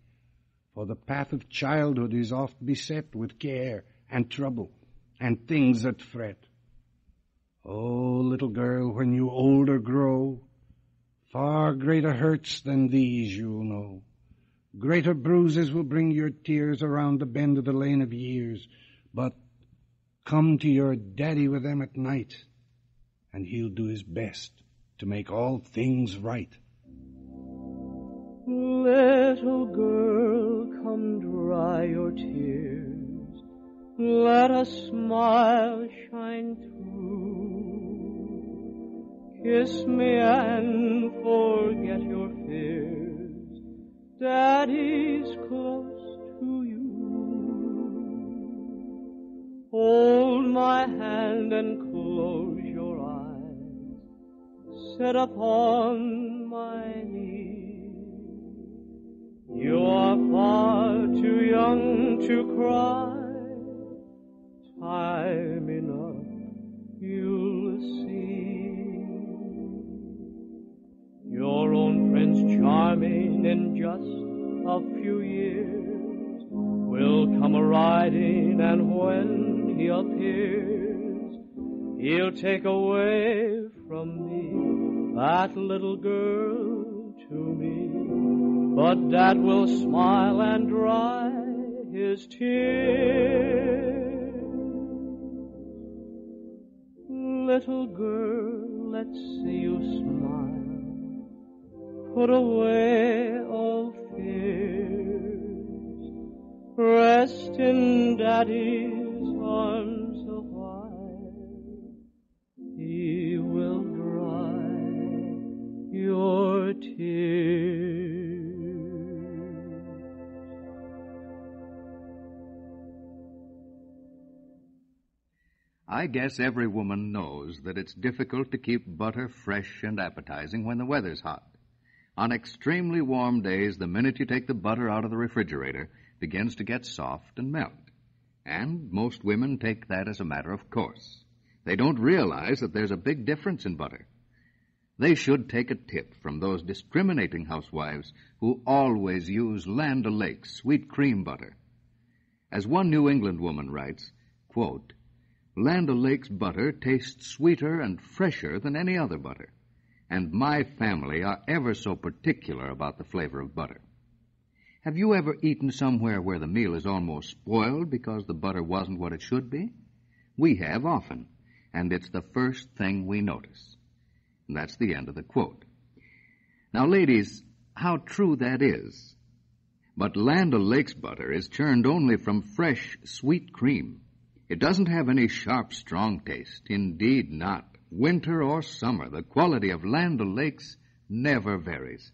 For the path of childhood is oft beset with care and trouble and things that fret. Oh, little girl, when you older grow, far greater hurts than these you'll know. Greater bruises will bring your tears around the bend of the lane of years, but come to your daddy with them at night, and he'll do his best to make all things right. Little girl, come dry your tears. Let a smile shine through. Kiss me and forget your fears. Daddy's close to you. Hold my hand and close your eyes. Sit upon my knee. You are far too young to cry. Time enough, you'll see. Your own Prince Charming in just a few years will come a riding, and when he appears, he'll take away from me that little girl to me. But Dad will smile and dry his tears. Little girl, let's see you smile. Put away all fears. Rest in Daddy's arms a while. He will dry your tears. I guess every woman knows that it's difficult to keep butter fresh and appetizing when the weather's hot. On extremely warm days, the minute you take the butter out of the refrigerator, it begins to get soft and melt. And most women take that as a matter of course. They don't realize that there's a big difference in butter. They should take a tip from those discriminating housewives who always use Land O'Lakes sweet cream butter. As one New England woman writes, quote, Land O'Lakes butter tastes sweeter and fresher than any other butter, and my family are ever so particular about the flavor of butter. Have you ever eaten somewhere where the meal is almost spoiled because the butter wasn't what it should be? We have often, and it's the first thing we notice. And that's the end of the quote. Now, ladies, how true that is. But Land O'Lakes butter is churned only from fresh, sweet cream. It doesn't have any sharp, strong taste. Indeed not. Winter or summer, the quality of Land O'Lakes never varies.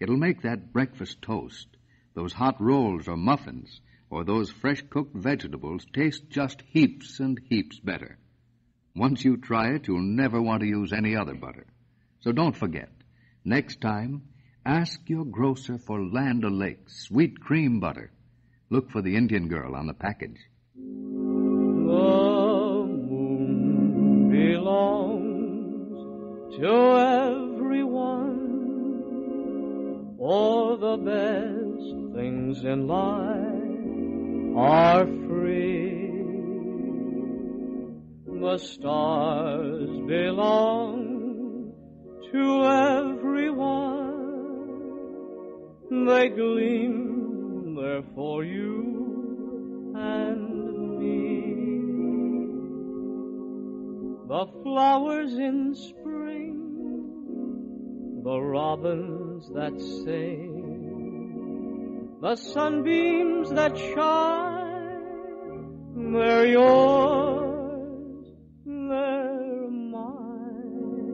It'll make that breakfast toast, those hot rolls or muffins, or those fresh cooked vegetables taste just heaps and heaps better. Once you try it, you'll never want to use any other butter. So don't forget, next time, ask your grocer for Land O'Lakes sweet cream butter. Look for the Indian girl on the package. To everyone. All the best things in life are free. The stars belong to everyone. They gleam there for you and me. The flowers in spring, the robins that sing, the sunbeams that shine, they're yours, they're mine.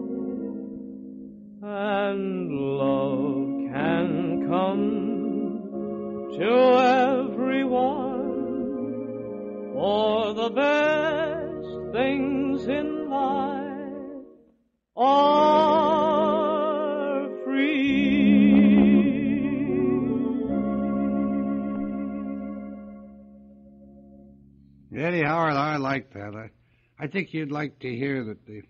And love can come to everyone, for the best things in life are Eddie Howard, I like that. I, I think you'd like to hear that the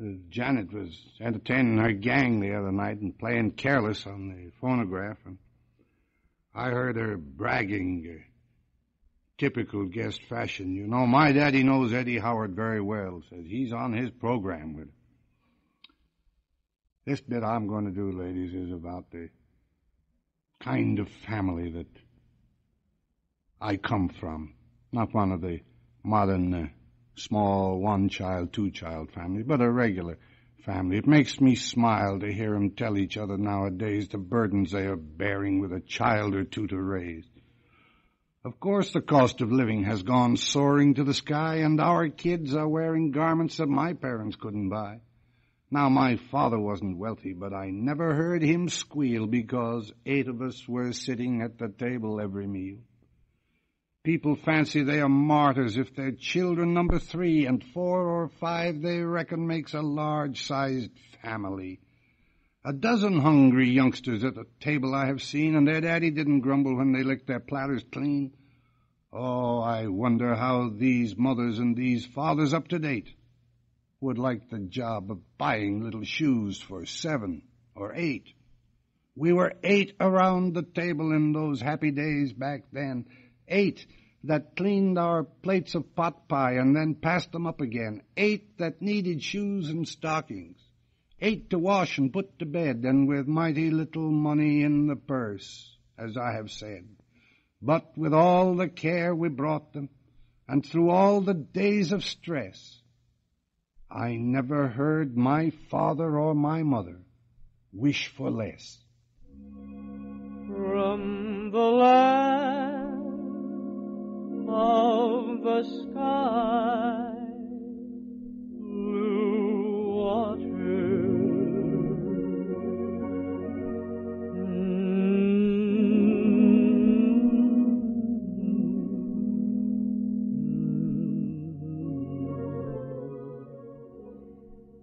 uh, Janet was entertaining her gang the other night and playing careless on the phonograph, and I heard her bragging, uh, typical guest fashion. You know, my daddy knows Eddie Howard very well. Says he's on his program with. This bit I'm going to do, ladies, is about the kind of family that I come from. Not one of the modern uh, small one child, two child families, but a regular family. It makes me smile to hear 'em tell each other nowadays the burdens they are bearing with a child or two to raise. Of course, the cost of living has gone soaring to the sky, and our kids are wearing garments that my parents couldn't buy. Now, my father wasn't wealthy, but I never heard him squeal because eight of us were sitting at the table every meal. People fancy they are martyrs if their children number three and four or five they reckon makes a large-sized family. A dozen hungry youngsters at the table I have seen, and their daddy didn't grumble when they licked their platters clean. Oh, I wonder how these mothers and these fathers up to date would like the job of buying little shoes for seven or eight. We were eight around the table in those happy days back then. Eight that cleaned our plates of pot pie and then passed them up again. Eight that needed shoes and stockings. Eight to wash and put to bed and with mighty little money in the purse, as I have said. But with all the care we brought them and through all the days of stress, I never heard my father or my mother wish for less. From the land of the sky, blue water,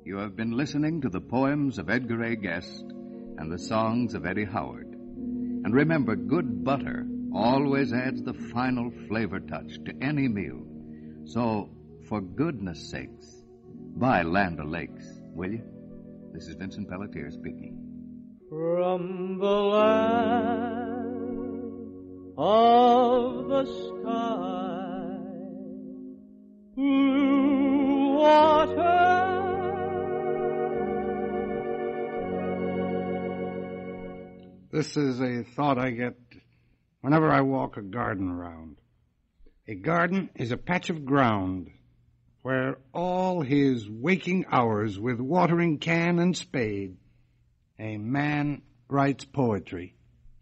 You have been listening to the poems of Edgar A. Guest and the songs of Eddie Howard. And remember, good butter always adds the final flavor touch to any meal. So, for goodness sakes, buy Land O'Lakes, will you? This is Vincent Pelletier speaking. From the land of the sky, blue water. This is a thought I get whenever I walk a garden round. A garden is a patch of ground where all his waking hours with watering can and spade, a man writes poetry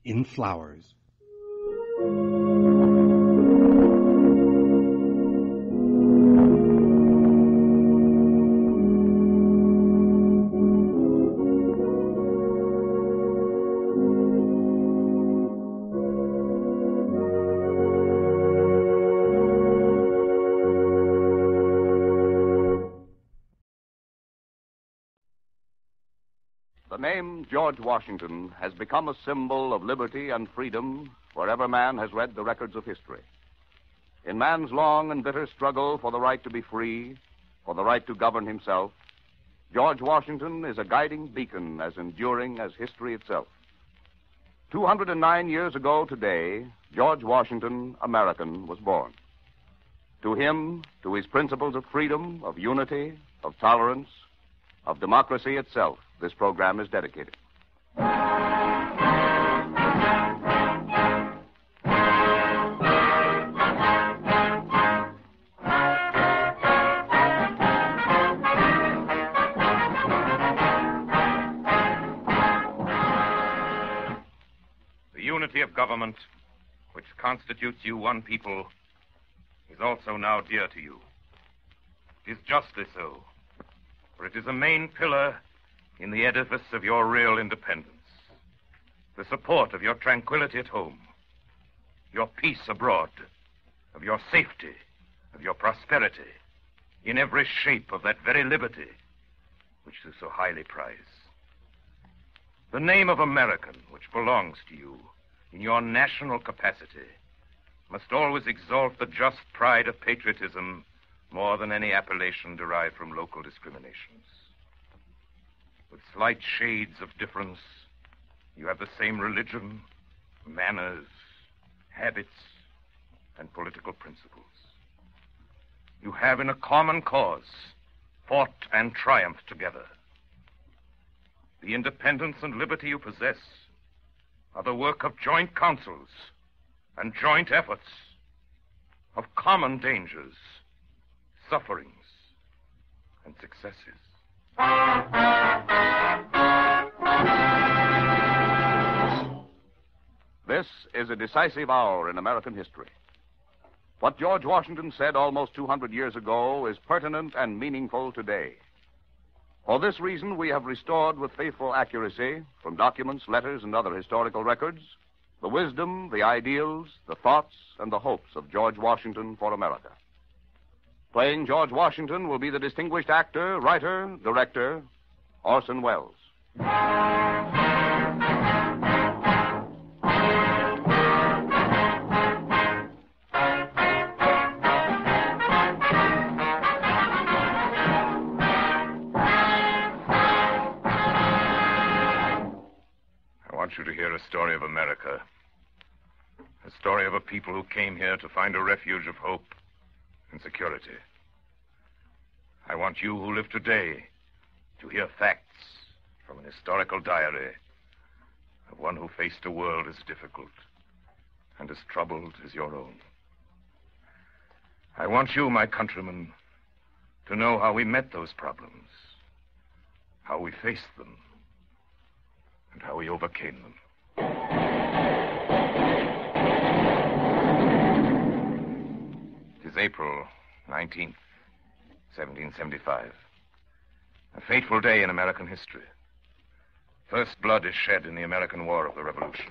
in flowers. George Washington has become a symbol of liberty and freedom wherever man has read the records of history. In man's long and bitter struggle for the right to be free, for the right to govern himself, George Washington is a guiding beacon as enduring as history itself. 209 years ago today, George Washington, American, was born. To him, to his principles of freedom, of unity, of tolerance, of democracy itself, this program is dedicated. The unity of government, which constitutes you one people, is also now dear to you. It is justly so, for it is a main pillar in the edifice of your real independence, the support of your tranquility at home, your peace abroad, of your safety, of your prosperity, in every shape of that very liberty which you so highly prize. The name of American, which belongs to you in your national capacity, must always exalt the just pride of patriotism more than any appellation derived from local discriminations. With slight shades of difference, you have the same religion, manners, habits, and political principles. You have, in a common cause, fought and triumphed together. The independence and liberty you possess are the work of joint councils and joint efforts, of common dangers, sufferings, and successes. This is a decisive hour in American history. What George Washington said almost 200 years ago is pertinent and meaningful today. For this reason, we have restored with faithful accuracy, from documents, letters, and other historical records, the wisdom, the ideals, the thoughts, and the hopes of George Washington for America. Playing George Washington will be the distinguished actor, writer, director, Orson Welles. I want you to hear a story of America. A story of a people who came here to find a refuge of hope and security. I want you who live today to hear facts from an historical diary of one who faced a world as difficult and as troubled as your own. I want you, my countrymen, to know how we met those problems, how we faced them, and how we overcame them. Is April 19th, 1775. A fateful day in American history. First blood is shed in the American War of the Revolution.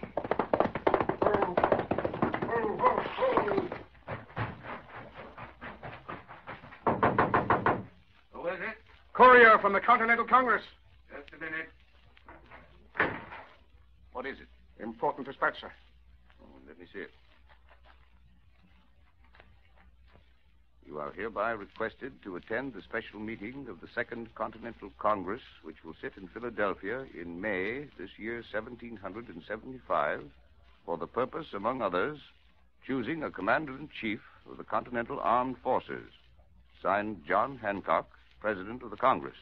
Who is it? Courier from the Continental Congress. Just a minute. What is it? Important dispatch, sir. Oh, let me see it. You are hereby requested to attend the special meeting of the Second Continental Congress, which will sit in Philadelphia in May this year 1775, for the purpose, among others, choosing a commander in chief of the Continental Armed Forces. Signed John Hancock, President of the Congress.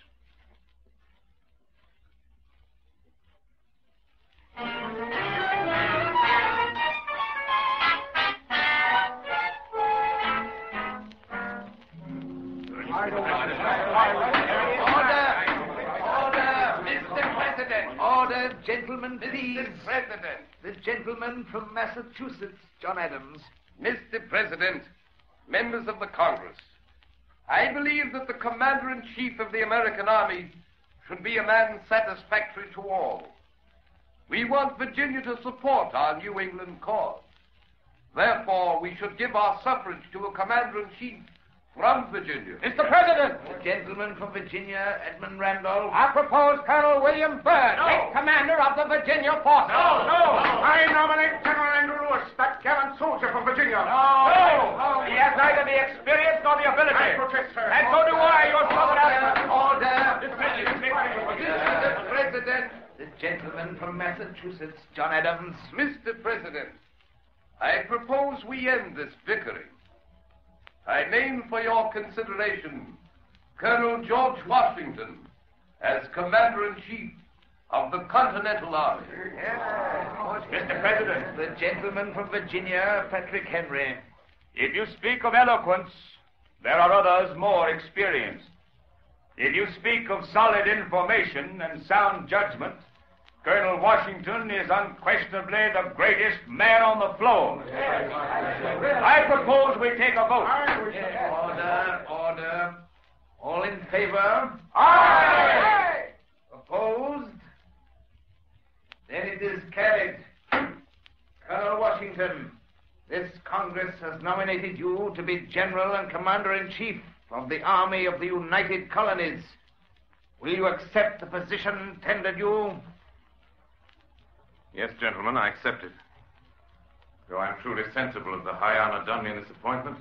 Gentlemen, please. Mr. President. The gentleman from Massachusetts, John Adams. Mr. President, members of the Congress, I believe that the Commander in Chief of the American Army should be a man satisfactory to all. We want Virginia to support our New England cause. Therefore, we should give our suffrage to a Commander in Chief from Virginia. Mr. President! The gentleman from Virginia, Edmund Randolph. I propose Colonel William Byrd, No. commander of the Virginia forces. No, no. I nominate General Andrew Lewis, that gallant soldier from Virginia. No. no. He has neither the experience nor the ability. I protest, sir. And so do I, your. Order! Mr. President! The gentleman from Massachusetts, John Adams. Mr. President, I propose we end this bickering. I name for your consideration Colonel George Washington as Commander in Chief of the Continental Army. Mr. President. The gentleman from Virginia, Patrick Henry. If you speak of eloquence, there are others more experienced. If you speak of solid information and sound judgment, Colonel Washington is unquestionably the greatest man on the floor. I propose we take a vote. Order, order. All in favor? Aye! Opposed? Then it is carried. Colonel Washington, this Congress has nominated you to be General and Commander in Chief of the Army of the United Colonies. Will you accept the position tendered you? Yes, gentlemen, I accept it. Though I'm truly sensible of the high honor done me in this appointment,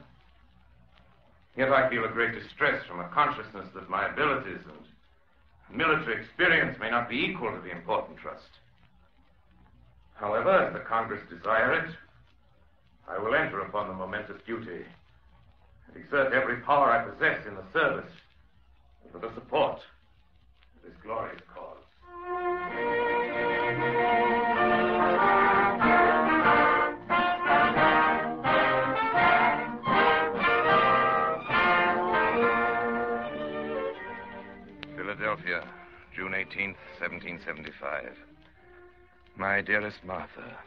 yet I feel a great distress from a consciousness that my abilities and military experience may not be equal to the important trust. However, if the Congress desire it, I will enter upon the momentous duty and exert every power I possess in the service and for the support of this glorious cause. Philadelphia, June 18th, 1775. My dearest Martha,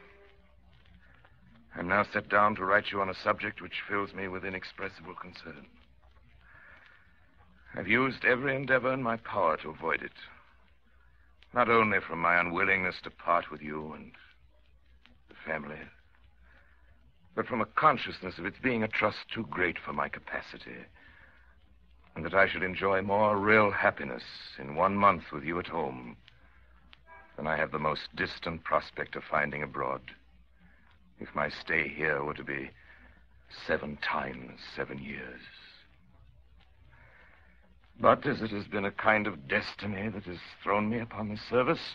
I'm now set down to write you on a subject which fills me with inexpressible concern. I've used every endeavor in my power to avoid it. Not only from my unwillingness to part with you and the family, but from a consciousness of its being a trust too great for my capacity, and that I should enjoy more real happiness in one month with you at home than I have the most distant prospect of finding abroad if my stay here were to be seven times seven years. But as it has been a kind of destiny that has thrown me upon this service,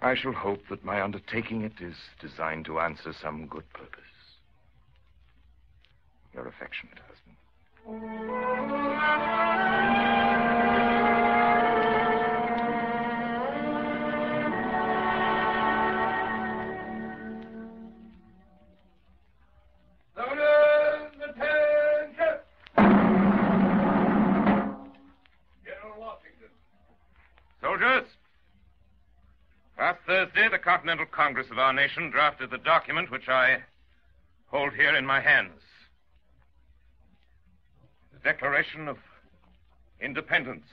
I shall hope that my undertaking it is designed to answer some good purpose. Your affectionate Continental Congress of our nation drafted the document which I hold here in my hands. Declaration of Independence.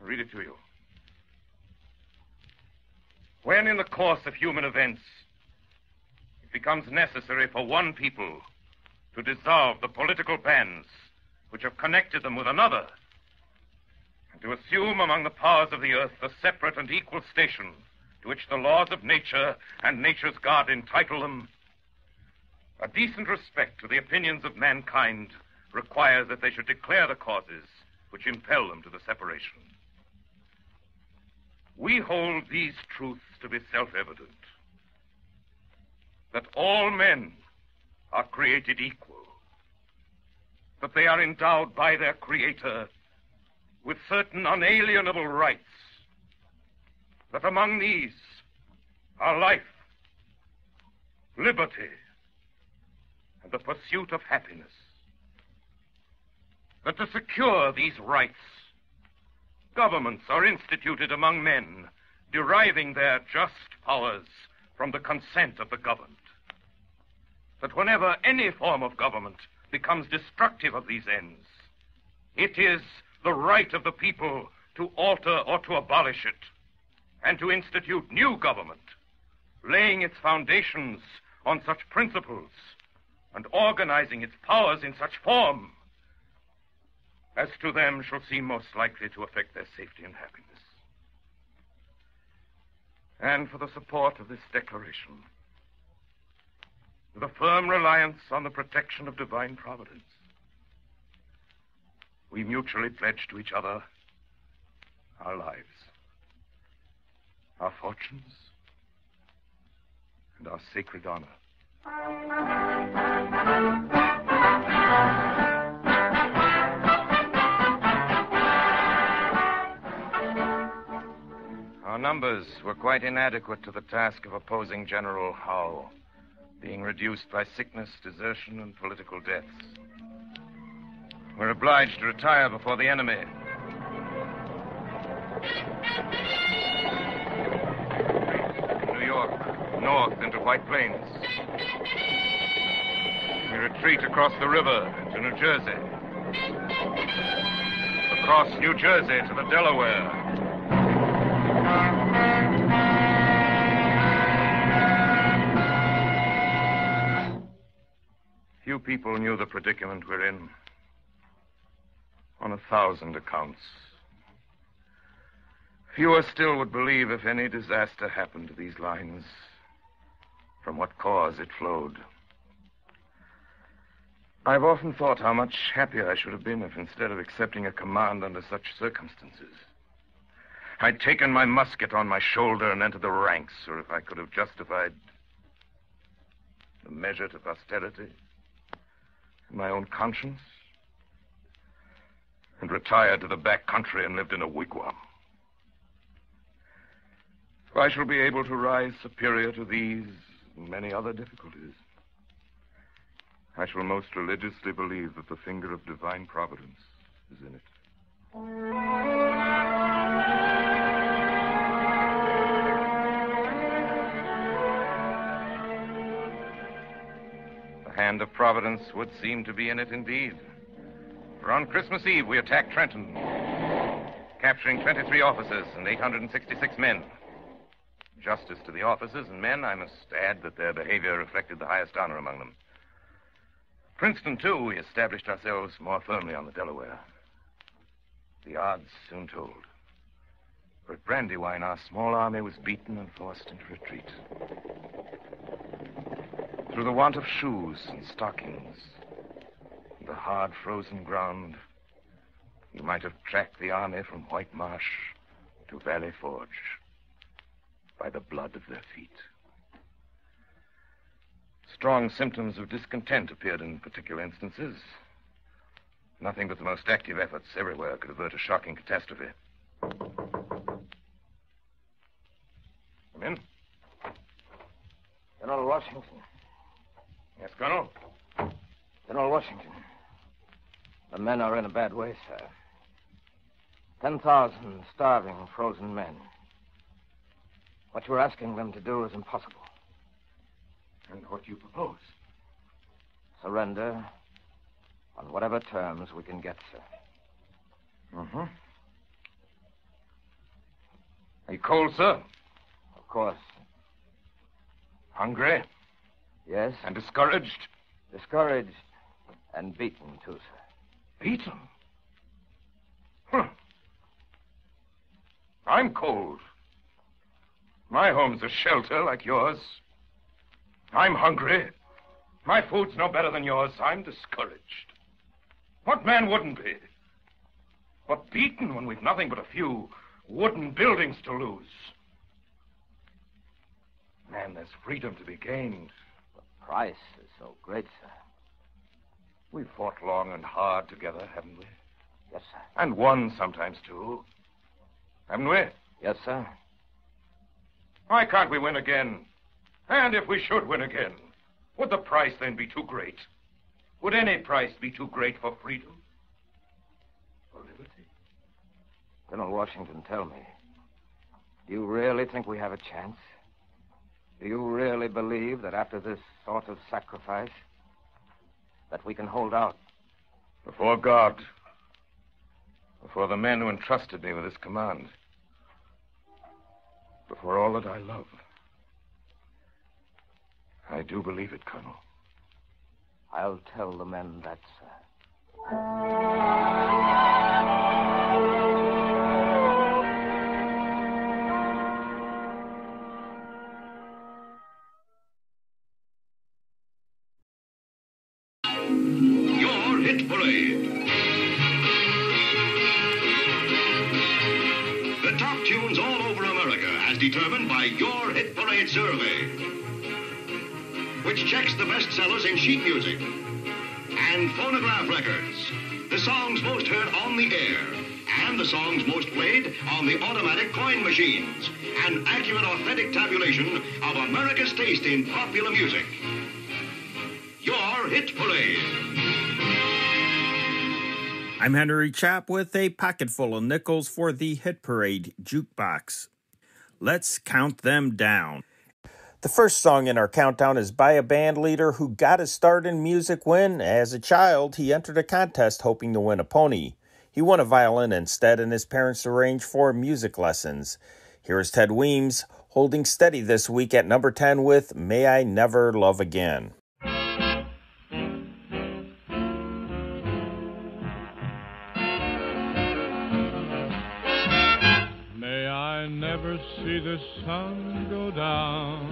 Read it to you. When, in the course of human events, it becomes necessary for one people to dissolve the political bands which have connected them with another, and to assume among the powers of the earth the separate and equal station to which the laws of nature and nature's God entitle them, a decent respect to the opinions of mankind requires that they should declare the causes which impel them to the separation. We hold these truths to be self evident that all men are created equal, that they are endowed by their Creator with certain unalienable rights, that among these are life, liberty, and the pursuit of happiness. That to secure these rights, governments are instituted among men, deriving their just powers from the consent of the governed. That whenever any form of government becomes destructive of these ends, it is the right of the people to alter or to abolish it, and to institute new government, laying its foundations on such principles and organizing its powers in such form as to them shall seem most likely to affect their safety and happiness. And for the support of this declaration, with a firm reliance on the protection of divine providence, we mutually pledge to each other our lives, our fortunes, and our sacred honor. Our numbers were quite inadequate to the task of opposing General Howe, being reduced by sickness, desertion, and political deaths. We're obliged to retire before the enemy. New York, north into White Plains. We retreat across the river to New Jersey. Across New Jersey to the Delaware. Few people knew the predicament we're in. On a thousand accounts. Fewer still would believe if any disaster happened to these lines, from what cause it flowed. I've often thought how much happier I should have been if, instead of accepting a command under such circumstances, I'd taken my musket on my shoulder and entered the ranks, or if I could have justified the measure to posterity my own conscience and retired to the back country and lived in a wigwam. I shall be able to rise superior to these and many other difficulties. I shall most religiously believe that the finger of divine providence is in it. The hand of Providence would seem to be in it indeed. For on Christmas Eve, we attacked Trenton, capturing 23 officers and 866 men. Justice to the officers and men, I must add that their behavior reflected the highest honor among them. Princeton, too, we established ourselves more firmly on the Delaware. The odds soon told. For at Brandywine, our small army was beaten and forced into retreat. Through the want of shoes and stockings, and the hard frozen ground, you might have tracked the army from White Marsh to Valley Forge by the blood of their feet. Strong symptoms of discontent appeared in particular instances. Nothing but the most active efforts everywhere could avert a shocking catastrophe. Come in. General Washington. Yes, Colonel? General Washington. The men are in a bad way, sir. Ten thousand starving, frozen men. What you're asking them to do is impossible. And what do you propose? Surrender on whatever terms we can get, sir. Mm-hmm. Are you cold, sir? Of course. Hungry? Yes? And discouraged? Discouraged. And beaten, too, sir. Beaten? Huh. I'm cold. My home's a shelter like yours. I'm hungry. My food's no better than yours. I'm discouraged. What man wouldn't be? But beaten when we've nothing but a few wooden buildings to lose. Man, there's freedom to be gained. The price is so great, sir. We've fought long and hard together, haven't we? Yes, sir. And won sometimes, too. Haven't we? Yes, sir. Why can't we win again? And if we should win again, would the price then be too great? Would any price be too great for freedom? For liberty? Colonel Washington, tell me. Do you really think we have a chance? Do you really believe that after this sort of sacrifice, that we can hold out? Before God, before the men who entrusted me with this command, before all that I love, I do believe it, Colonel. I'll tell the men that, sir. Your Hit Parade. The top tunes all over America as determined by your Hit Parade survey, which checks the bestsellers in sheet music and phonograph records, the songs most heard on the air, and the songs most played on the automatic coin machines. An accurate, authentic tabulation of America's taste in popular music. Your Hit Parade. I'm Henry Chap with a pocketful of nickels for the Hit Parade jukebox. Let's count them down. The first song in our countdown is by a band leader who got his start in music when, as a child, he entered a contest hoping to win a pony. He won a violin instead, and his parents arranged for music lessons. Here is Ted Weems holding steady this week at number 10 with May I Never Love Again. See the sun go down.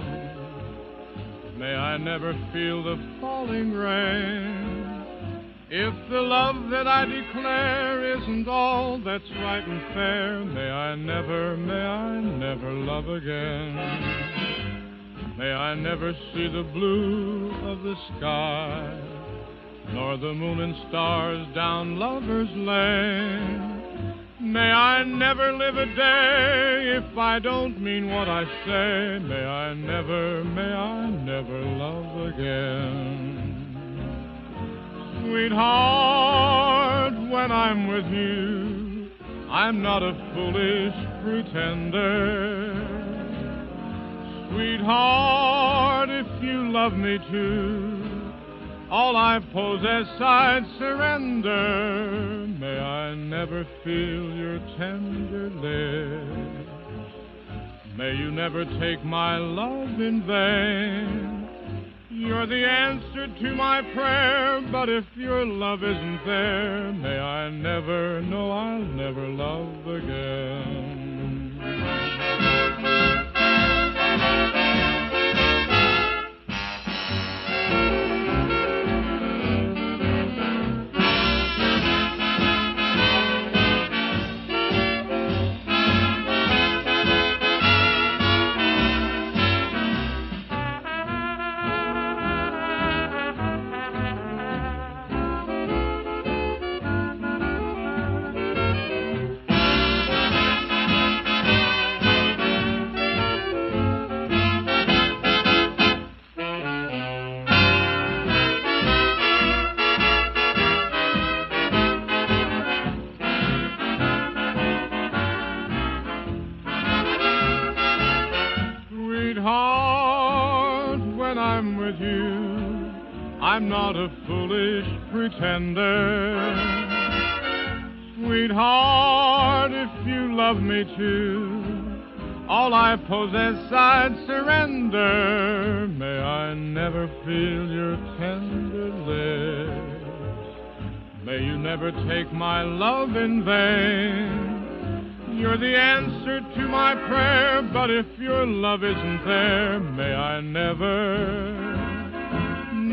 May I never feel the falling rain. If the love that I declare isn't all that's right and fair, may I never, may I never love again. May I never see the blue of the sky, nor the moon and stars down Lover's Lane. May I never live a day if I don't mean what I say. May I never, may I never love again. Sweetheart, when I'm with you, I'm not a foolish pretender. Sweetheart, if you love me too, all I possess I'd surrender. May I never feel your tender lips. May you never take my love in vain. You're the answer to my prayer, but if your love isn't there, may I never, no, I'll never love again. With you, I'm not a foolish pretender. Sweetheart, if you love me too, all I possess I'd surrender. May I never feel your tender lips. May you never take my love in vain. You're the answer to my prayer, but if your love isn't there, may I never,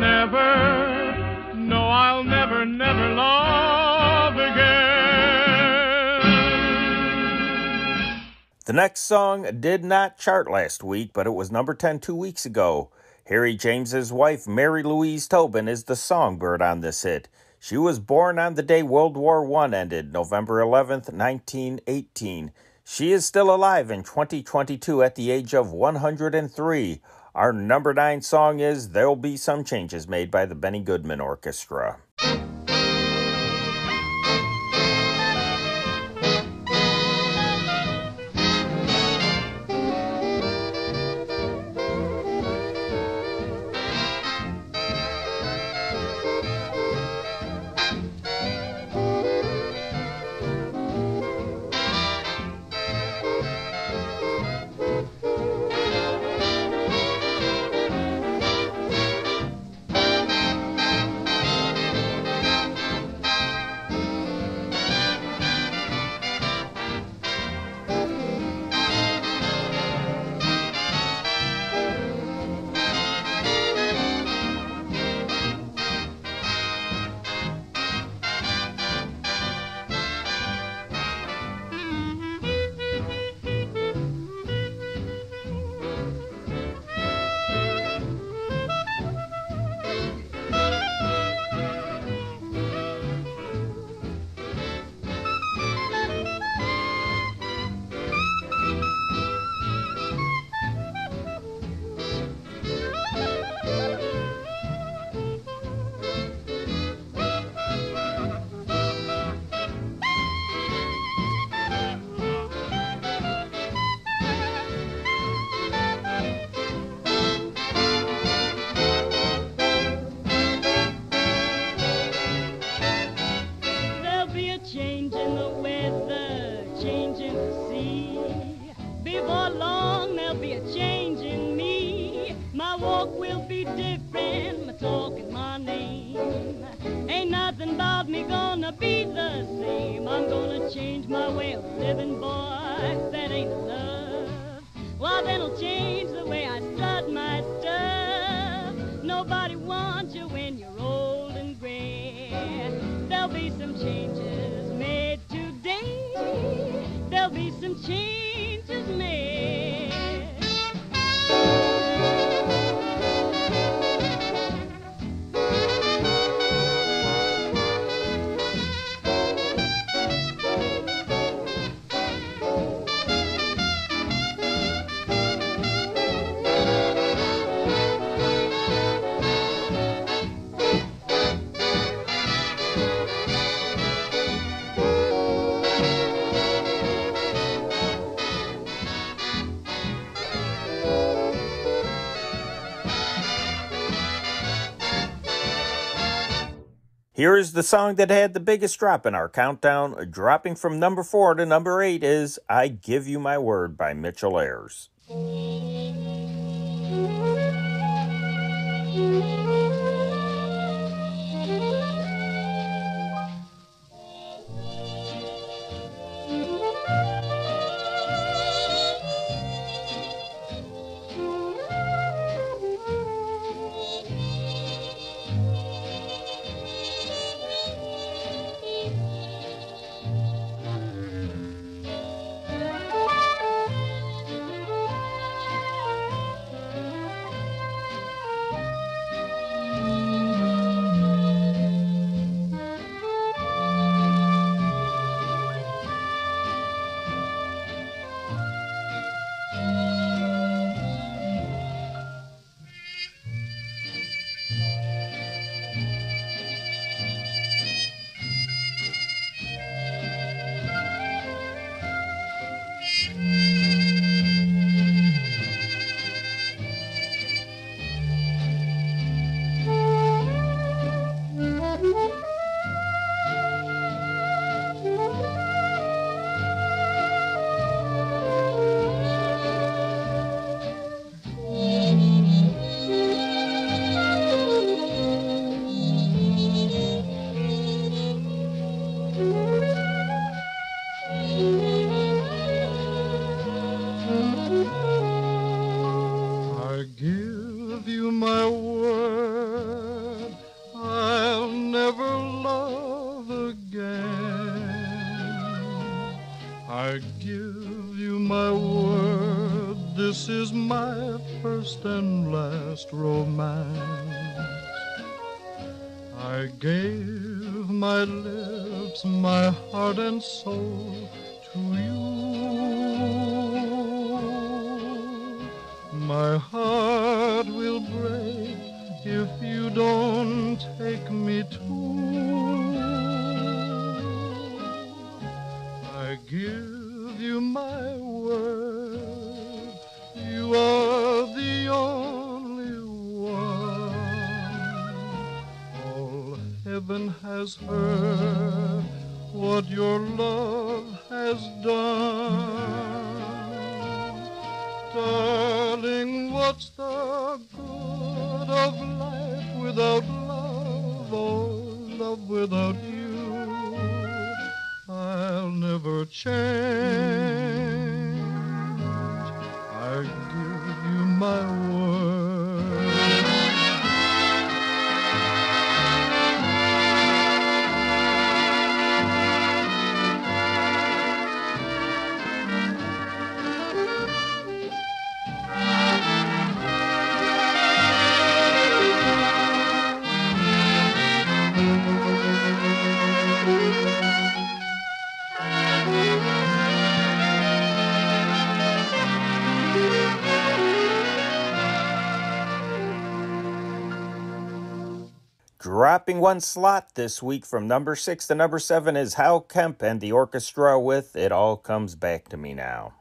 never, no, I'll never, never love again. The next song did not chart last week, but it was number 10 two weeks ago. Harry James's wife, Mary Louise Tobin, is the songbird on this hit. She was born on the day World War I ended, November 11th, 1918. She is still alive in 2022 at the age of 103. Our number nine song is There'll Be Some Changes Made by the Benny Goodman Orchestra. Here is the song that had the biggest drop in our countdown. Dropping from number four to number eight is I Give You My Word by Mitchell Ayres. First and last romance. I gave my lips, my heart and soul to you. Dropping one slot this week from number six to number seven is Hal Kemp and the orchestra with It All Comes Back to Me Now.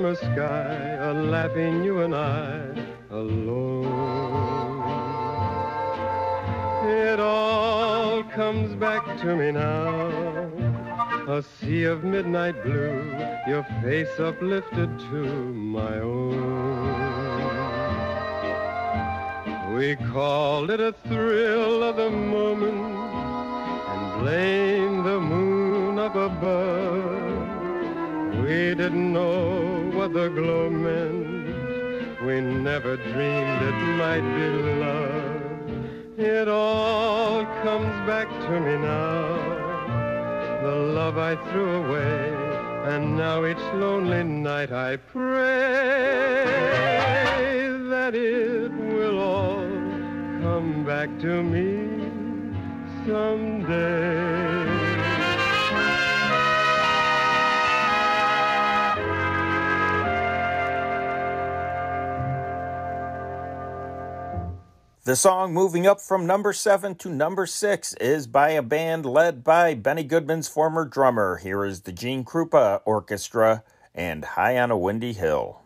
Summer sky, a laughing you and I, alone. It all comes back to me now. A sea of midnight blue, your face uplifted to my own. We called it a thrill of the moment and blamed the moon up above. We didn't know what the glow meant. We never dreamed it might be love. It all comes back to me now. The love I threw away, and now each lonely night I pray that it will all come back to me someday. The song moving up from number seven to number six is by a band led by Benny Goodman's former drummer. Here is the Gene Krupa Orchestra and High on a Windy Hill.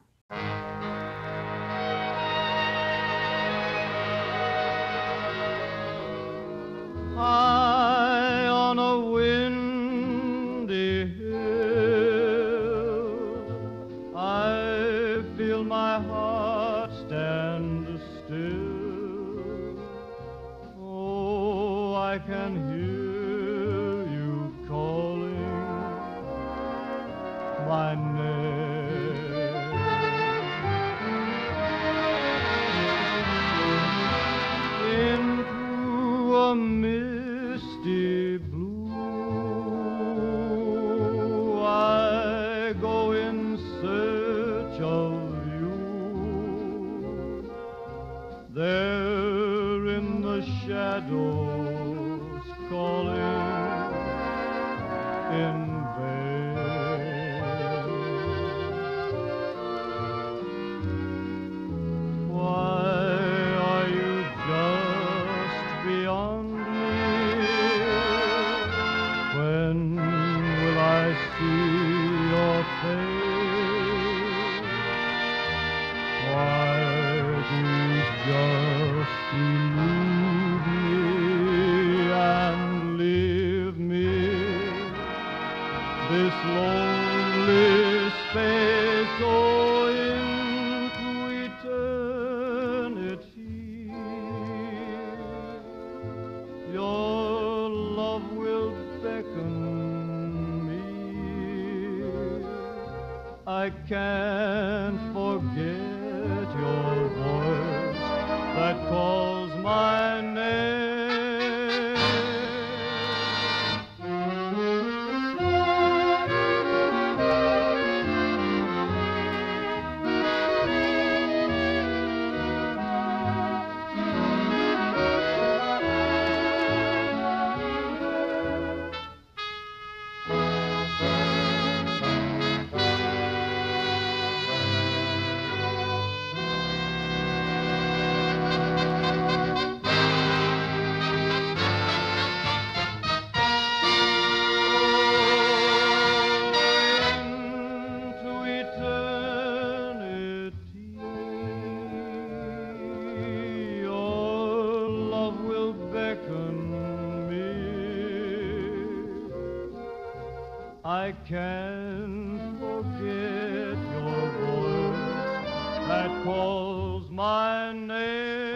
I can't forget your voice that calls my name.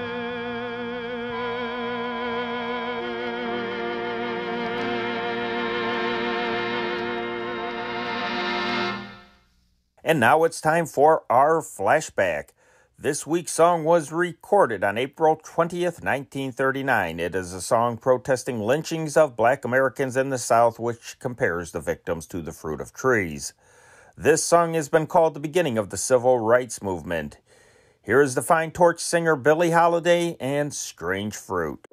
And now it's time for our flashback. This week's song was recorded on April 20th, 1939. It is a song protesting lynchings of black Americans in the South, which compares the victims to the fruit of trees. This song has been called the beginning of the civil rights movement. Here is the fine torch singer Billie Holiday and Strange Fruit.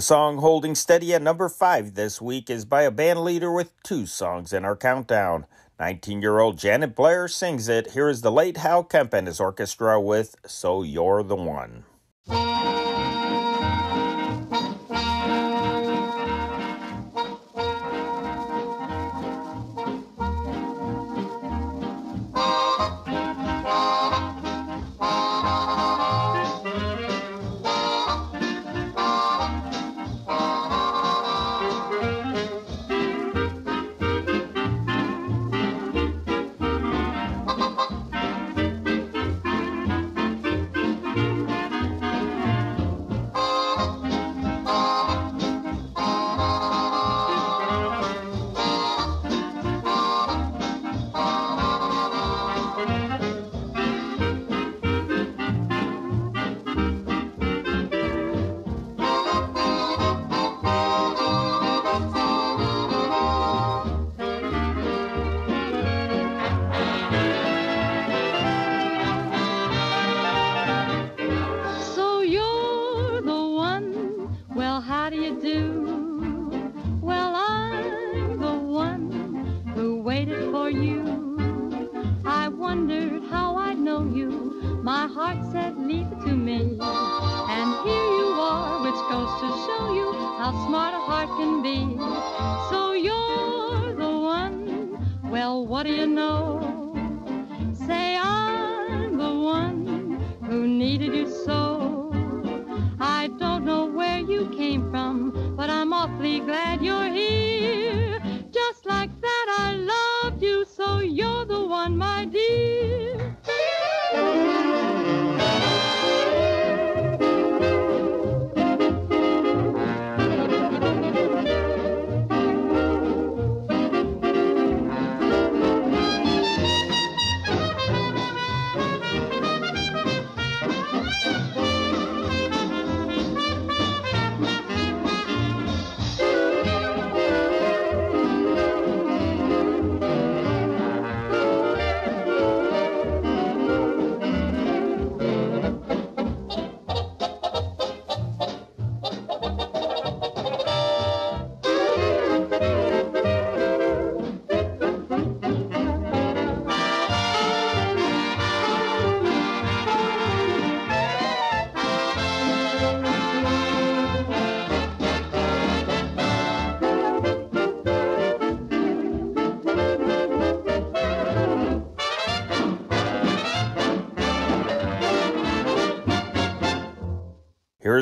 The song holding steady at number five this week is by a band leader with two songs in our countdown. 19 year old Janet Blair sings it. Here is the late Hal Kemp and his orchestra with So You're the One.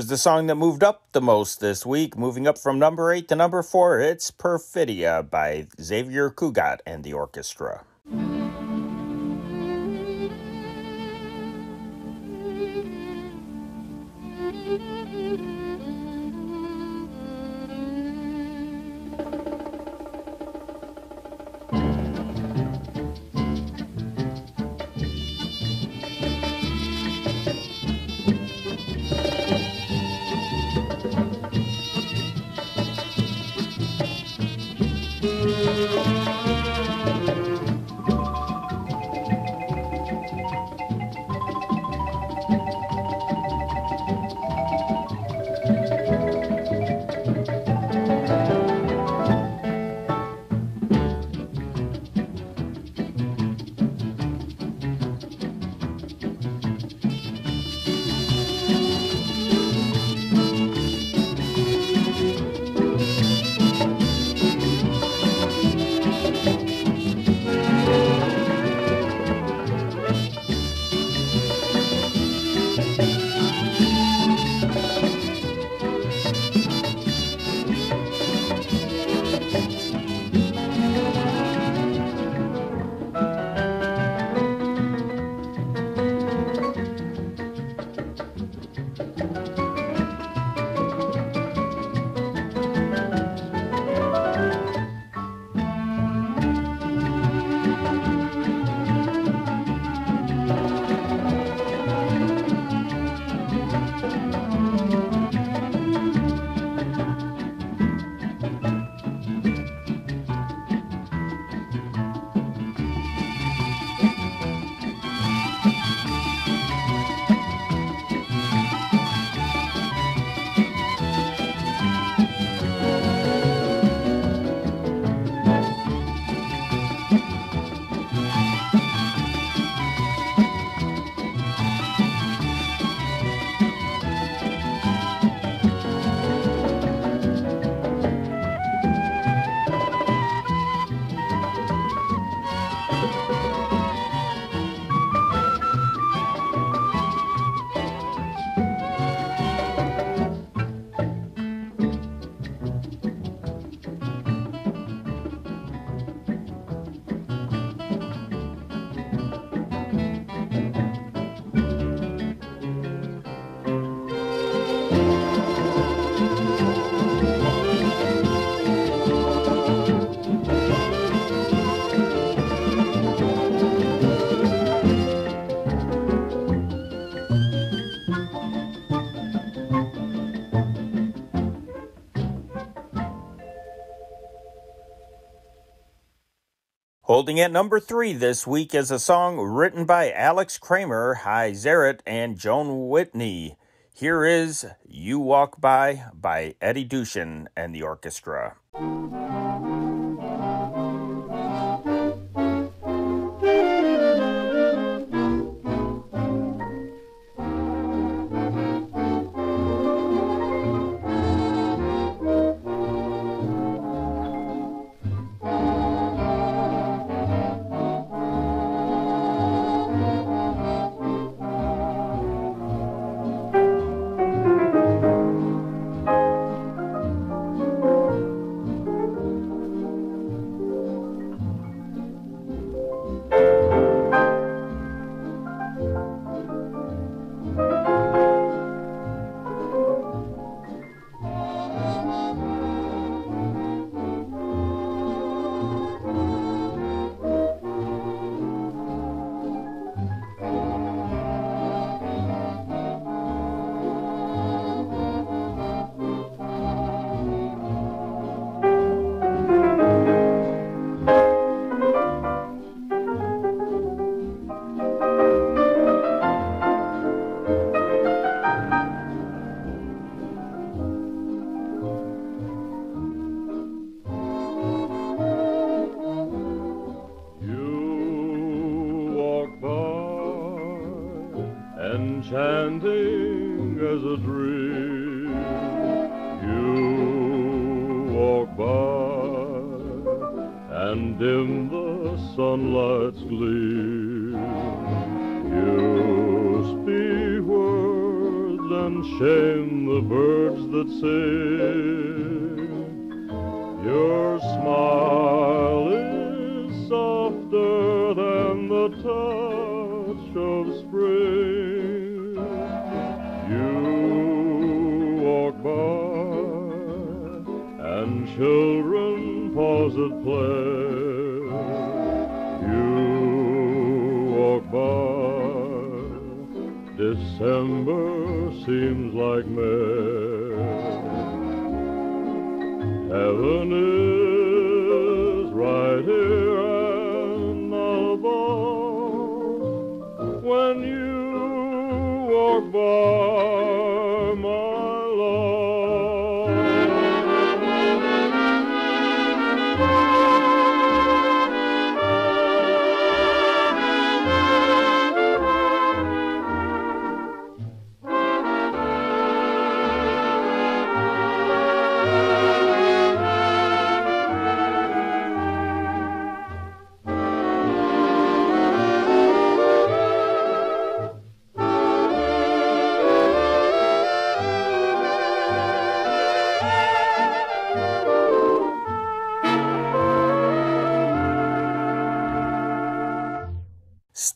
The song that moved up the most this week, moving up from number eight to number four. It's Perfidia by Xavier Cugat and the orchestra. Holding at number three this week is a song written by Alex Kramer, Hy Zaret, and Joan Whitney. Here is You Walk By by Eddy Duchin and the orchestra.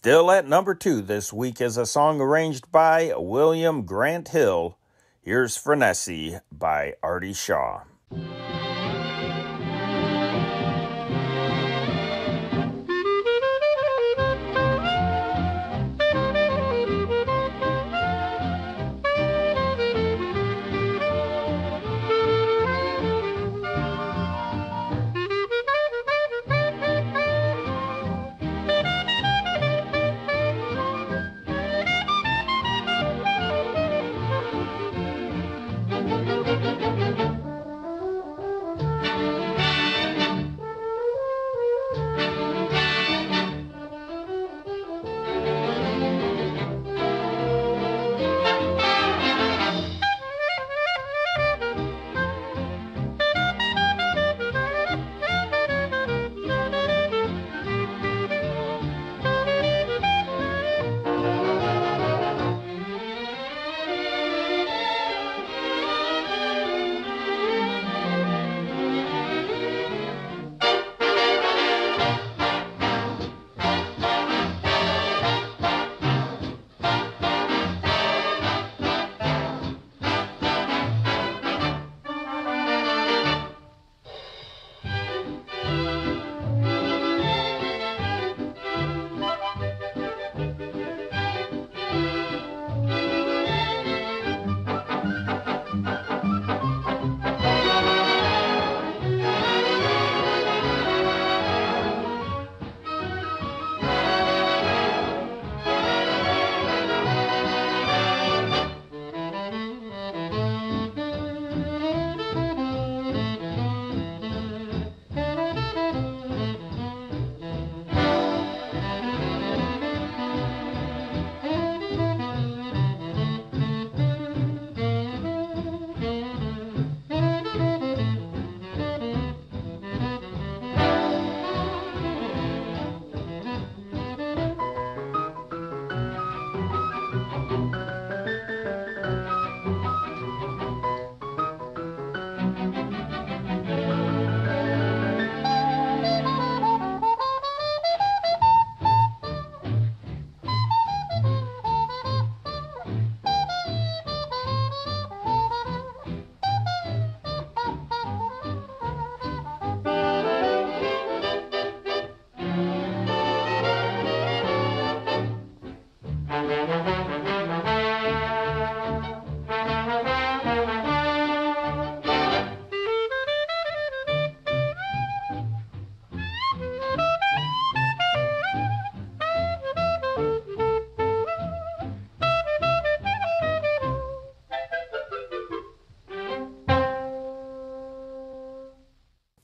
Still at number two this week is a song arranged by William Grant Still. Here's Frenesi by Artie Shaw.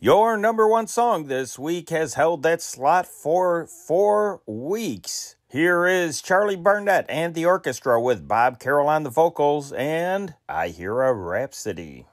Your number one song this week has held that slot for four weeks. Here is Charlie Barnet and the orchestra with Bob Carroll on the vocals and I Hear a Rhapsody.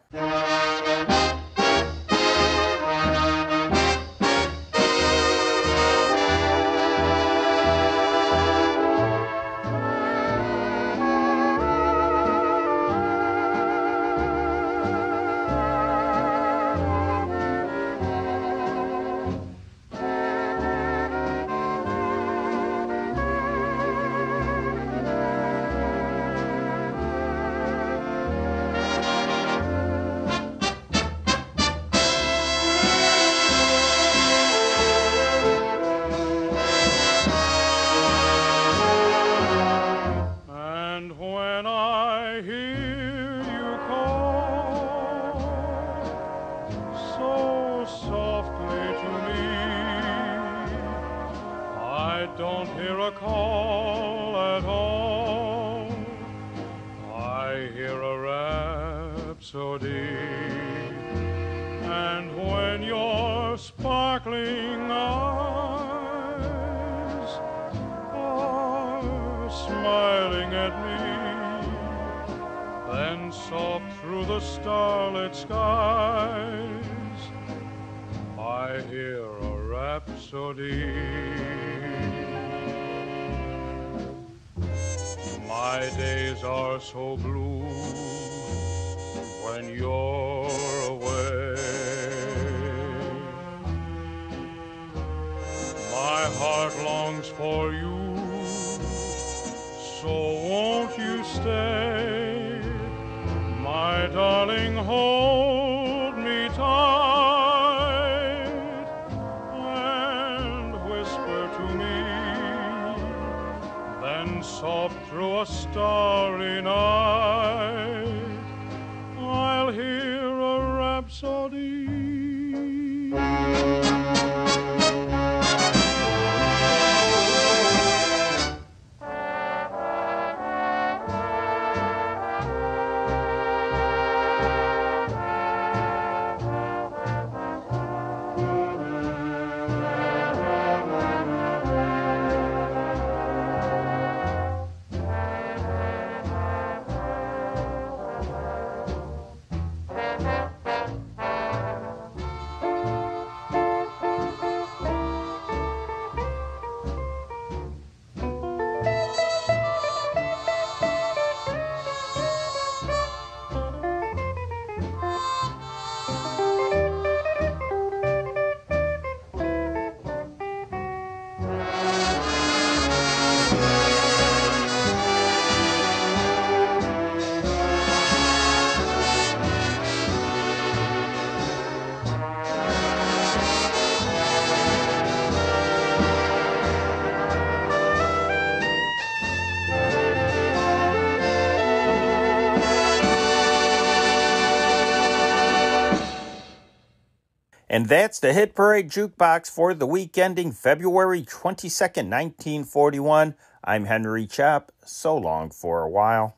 And that's the Hit Parade Jukebox for the week ending February 22nd, 1941. I'm Henry Chap. So long for a while.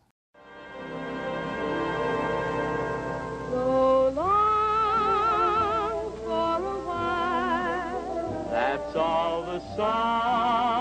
So long for a while. That's all the songs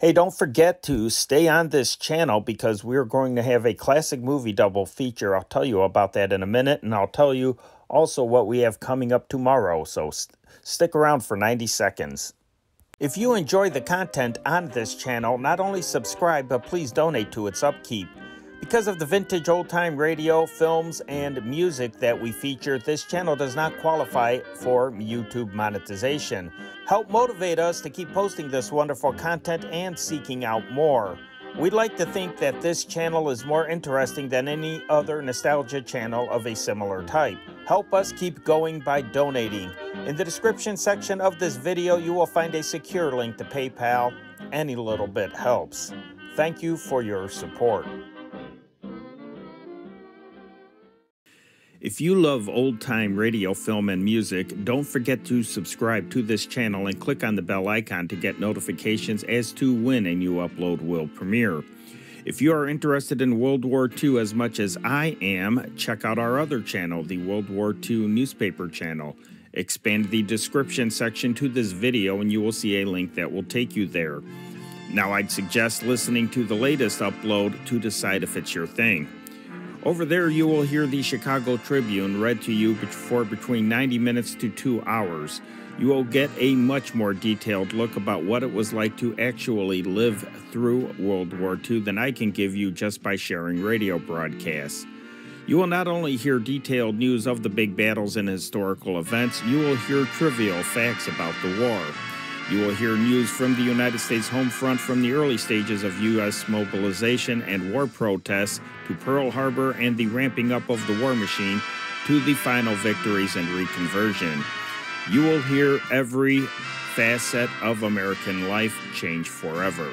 Hey, don't forget to stay on this channel because we're going to have a classic movie double feature. I'll tell you about that in a minute, and I'll tell you also what we have coming up tomorrow. So st- stick around for 90 seconds. If you enjoy the content on this channel, not only subscribe, but please donate to its upkeep. Because of the vintage old time radio, films, and music that we feature, this channel does not qualify for YouTube monetization. Help motivate us to keep posting this wonderful content and seeking out more. We'd like to think that this channel is more interesting than any other nostalgia channel of a similar type. Help us keep going by donating. In the description section of this video, you will find a secure link to PayPal. Any little bit helps. Thank you for your support. If you love old time radio, film, and music, don't forget to subscribe to this channel and click on the bell icon to get notifications as to when a new upload will premiere. If you are interested in World War II as much as I am, check out our other channel, the World War II newspaper channel. Expand the description section to this video and you will see a link that will take you there. Now, I'd suggest listening to the latest upload to decide if it's your thing. Over there, you will hear the Chicago Tribune read to you for between 90 minutes to two hours. You will get a much more detailed look about what it was like to actually live through World War II than I can give you just by sharing radio broadcasts. You will not only hear detailed news of the big battles and historical events, you will hear trivial facts about the war. You will hear news from the United States home front from the early stages of U.S. mobilization and war protests to Pearl Harbor and the ramping up of the war machine to the final victories and reconversion. You will hear every facet of American life change forever.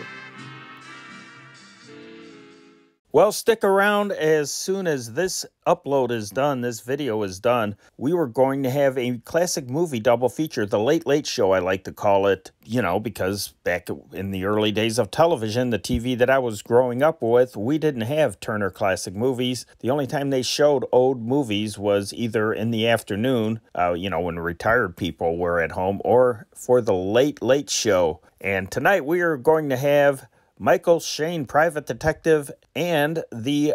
Well, stick around as soon as this upload is done, this video is done. We were going to have a classic movie double feature, The Late Late Show, I like to call it, you know, because back in the early days of television, the TV that I was growing up with, we didn't have Turner Classic Movies. The only time they showed old movies was either in the afternoon, uh, you know, when retired people were at home, or for The Late Late Show. And tonight we are going to have Michael Shayne, private detective, and the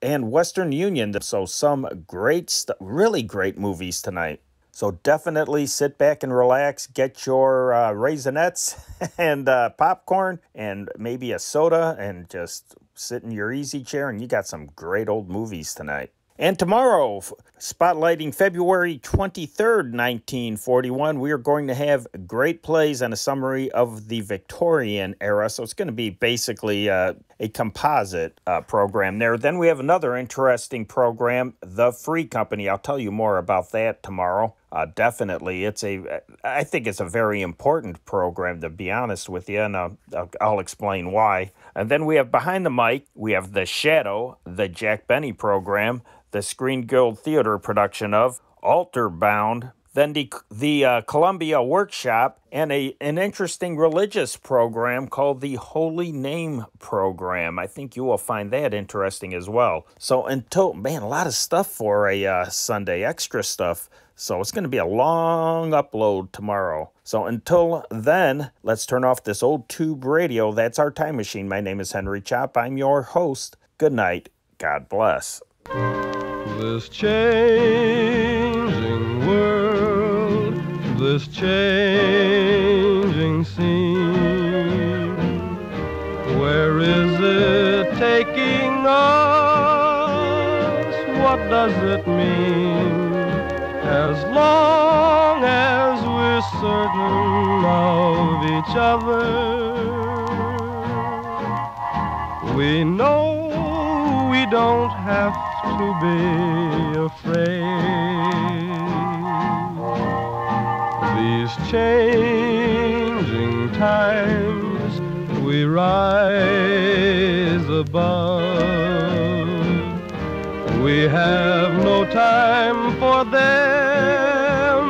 and Western Union. So some great, really great movies tonight. So definitely sit back and relax. Get your uh, Raisinets and uh, popcorn and maybe a soda and just sit in your easy chair. And you got some great old movies tonight. And tomorrow, spotlighting February 23rd, 1941, we are going to have great plays and a summary of the Victorian era. So it's going to be basically uh, a composite uh, program there. Then we have another interesting program, The Free Company. I'll tell you more about that tomorrow. Uh, definitely, it's a. I think it's a very important program to be honest with you, and I'll, I'll explain why. And then we have behind the mic, we have the Shadow, the Jack Benny program, the Screen Guild Theater production of Altar Bound, then the, the uh, Columbia Workshop, and a, an interesting religious program called the Holy Name Program. I think you will find that interesting as well. So, until, man, a lot of stuff for a uh, Sunday, extra stuff. So, it's going to be a long upload tomorrow. So, until then, let's turn off this old tube radio. That's our time machine. My name is Henry Chop. I'm your host. Good night. God bless. This changing world, this changing scene, where is it taking us? What does it mean? As long as we're certain of each other, we know we don't have to be afraid. These changing times we rise above. We have no time for them.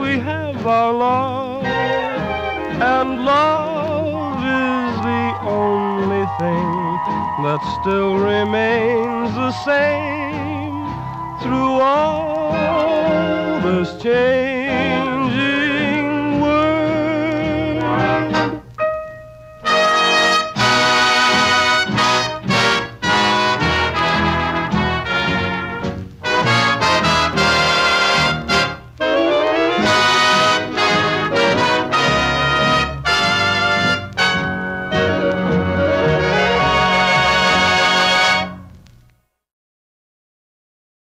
We have our love, and love is the only thing that still remains the same through all this change.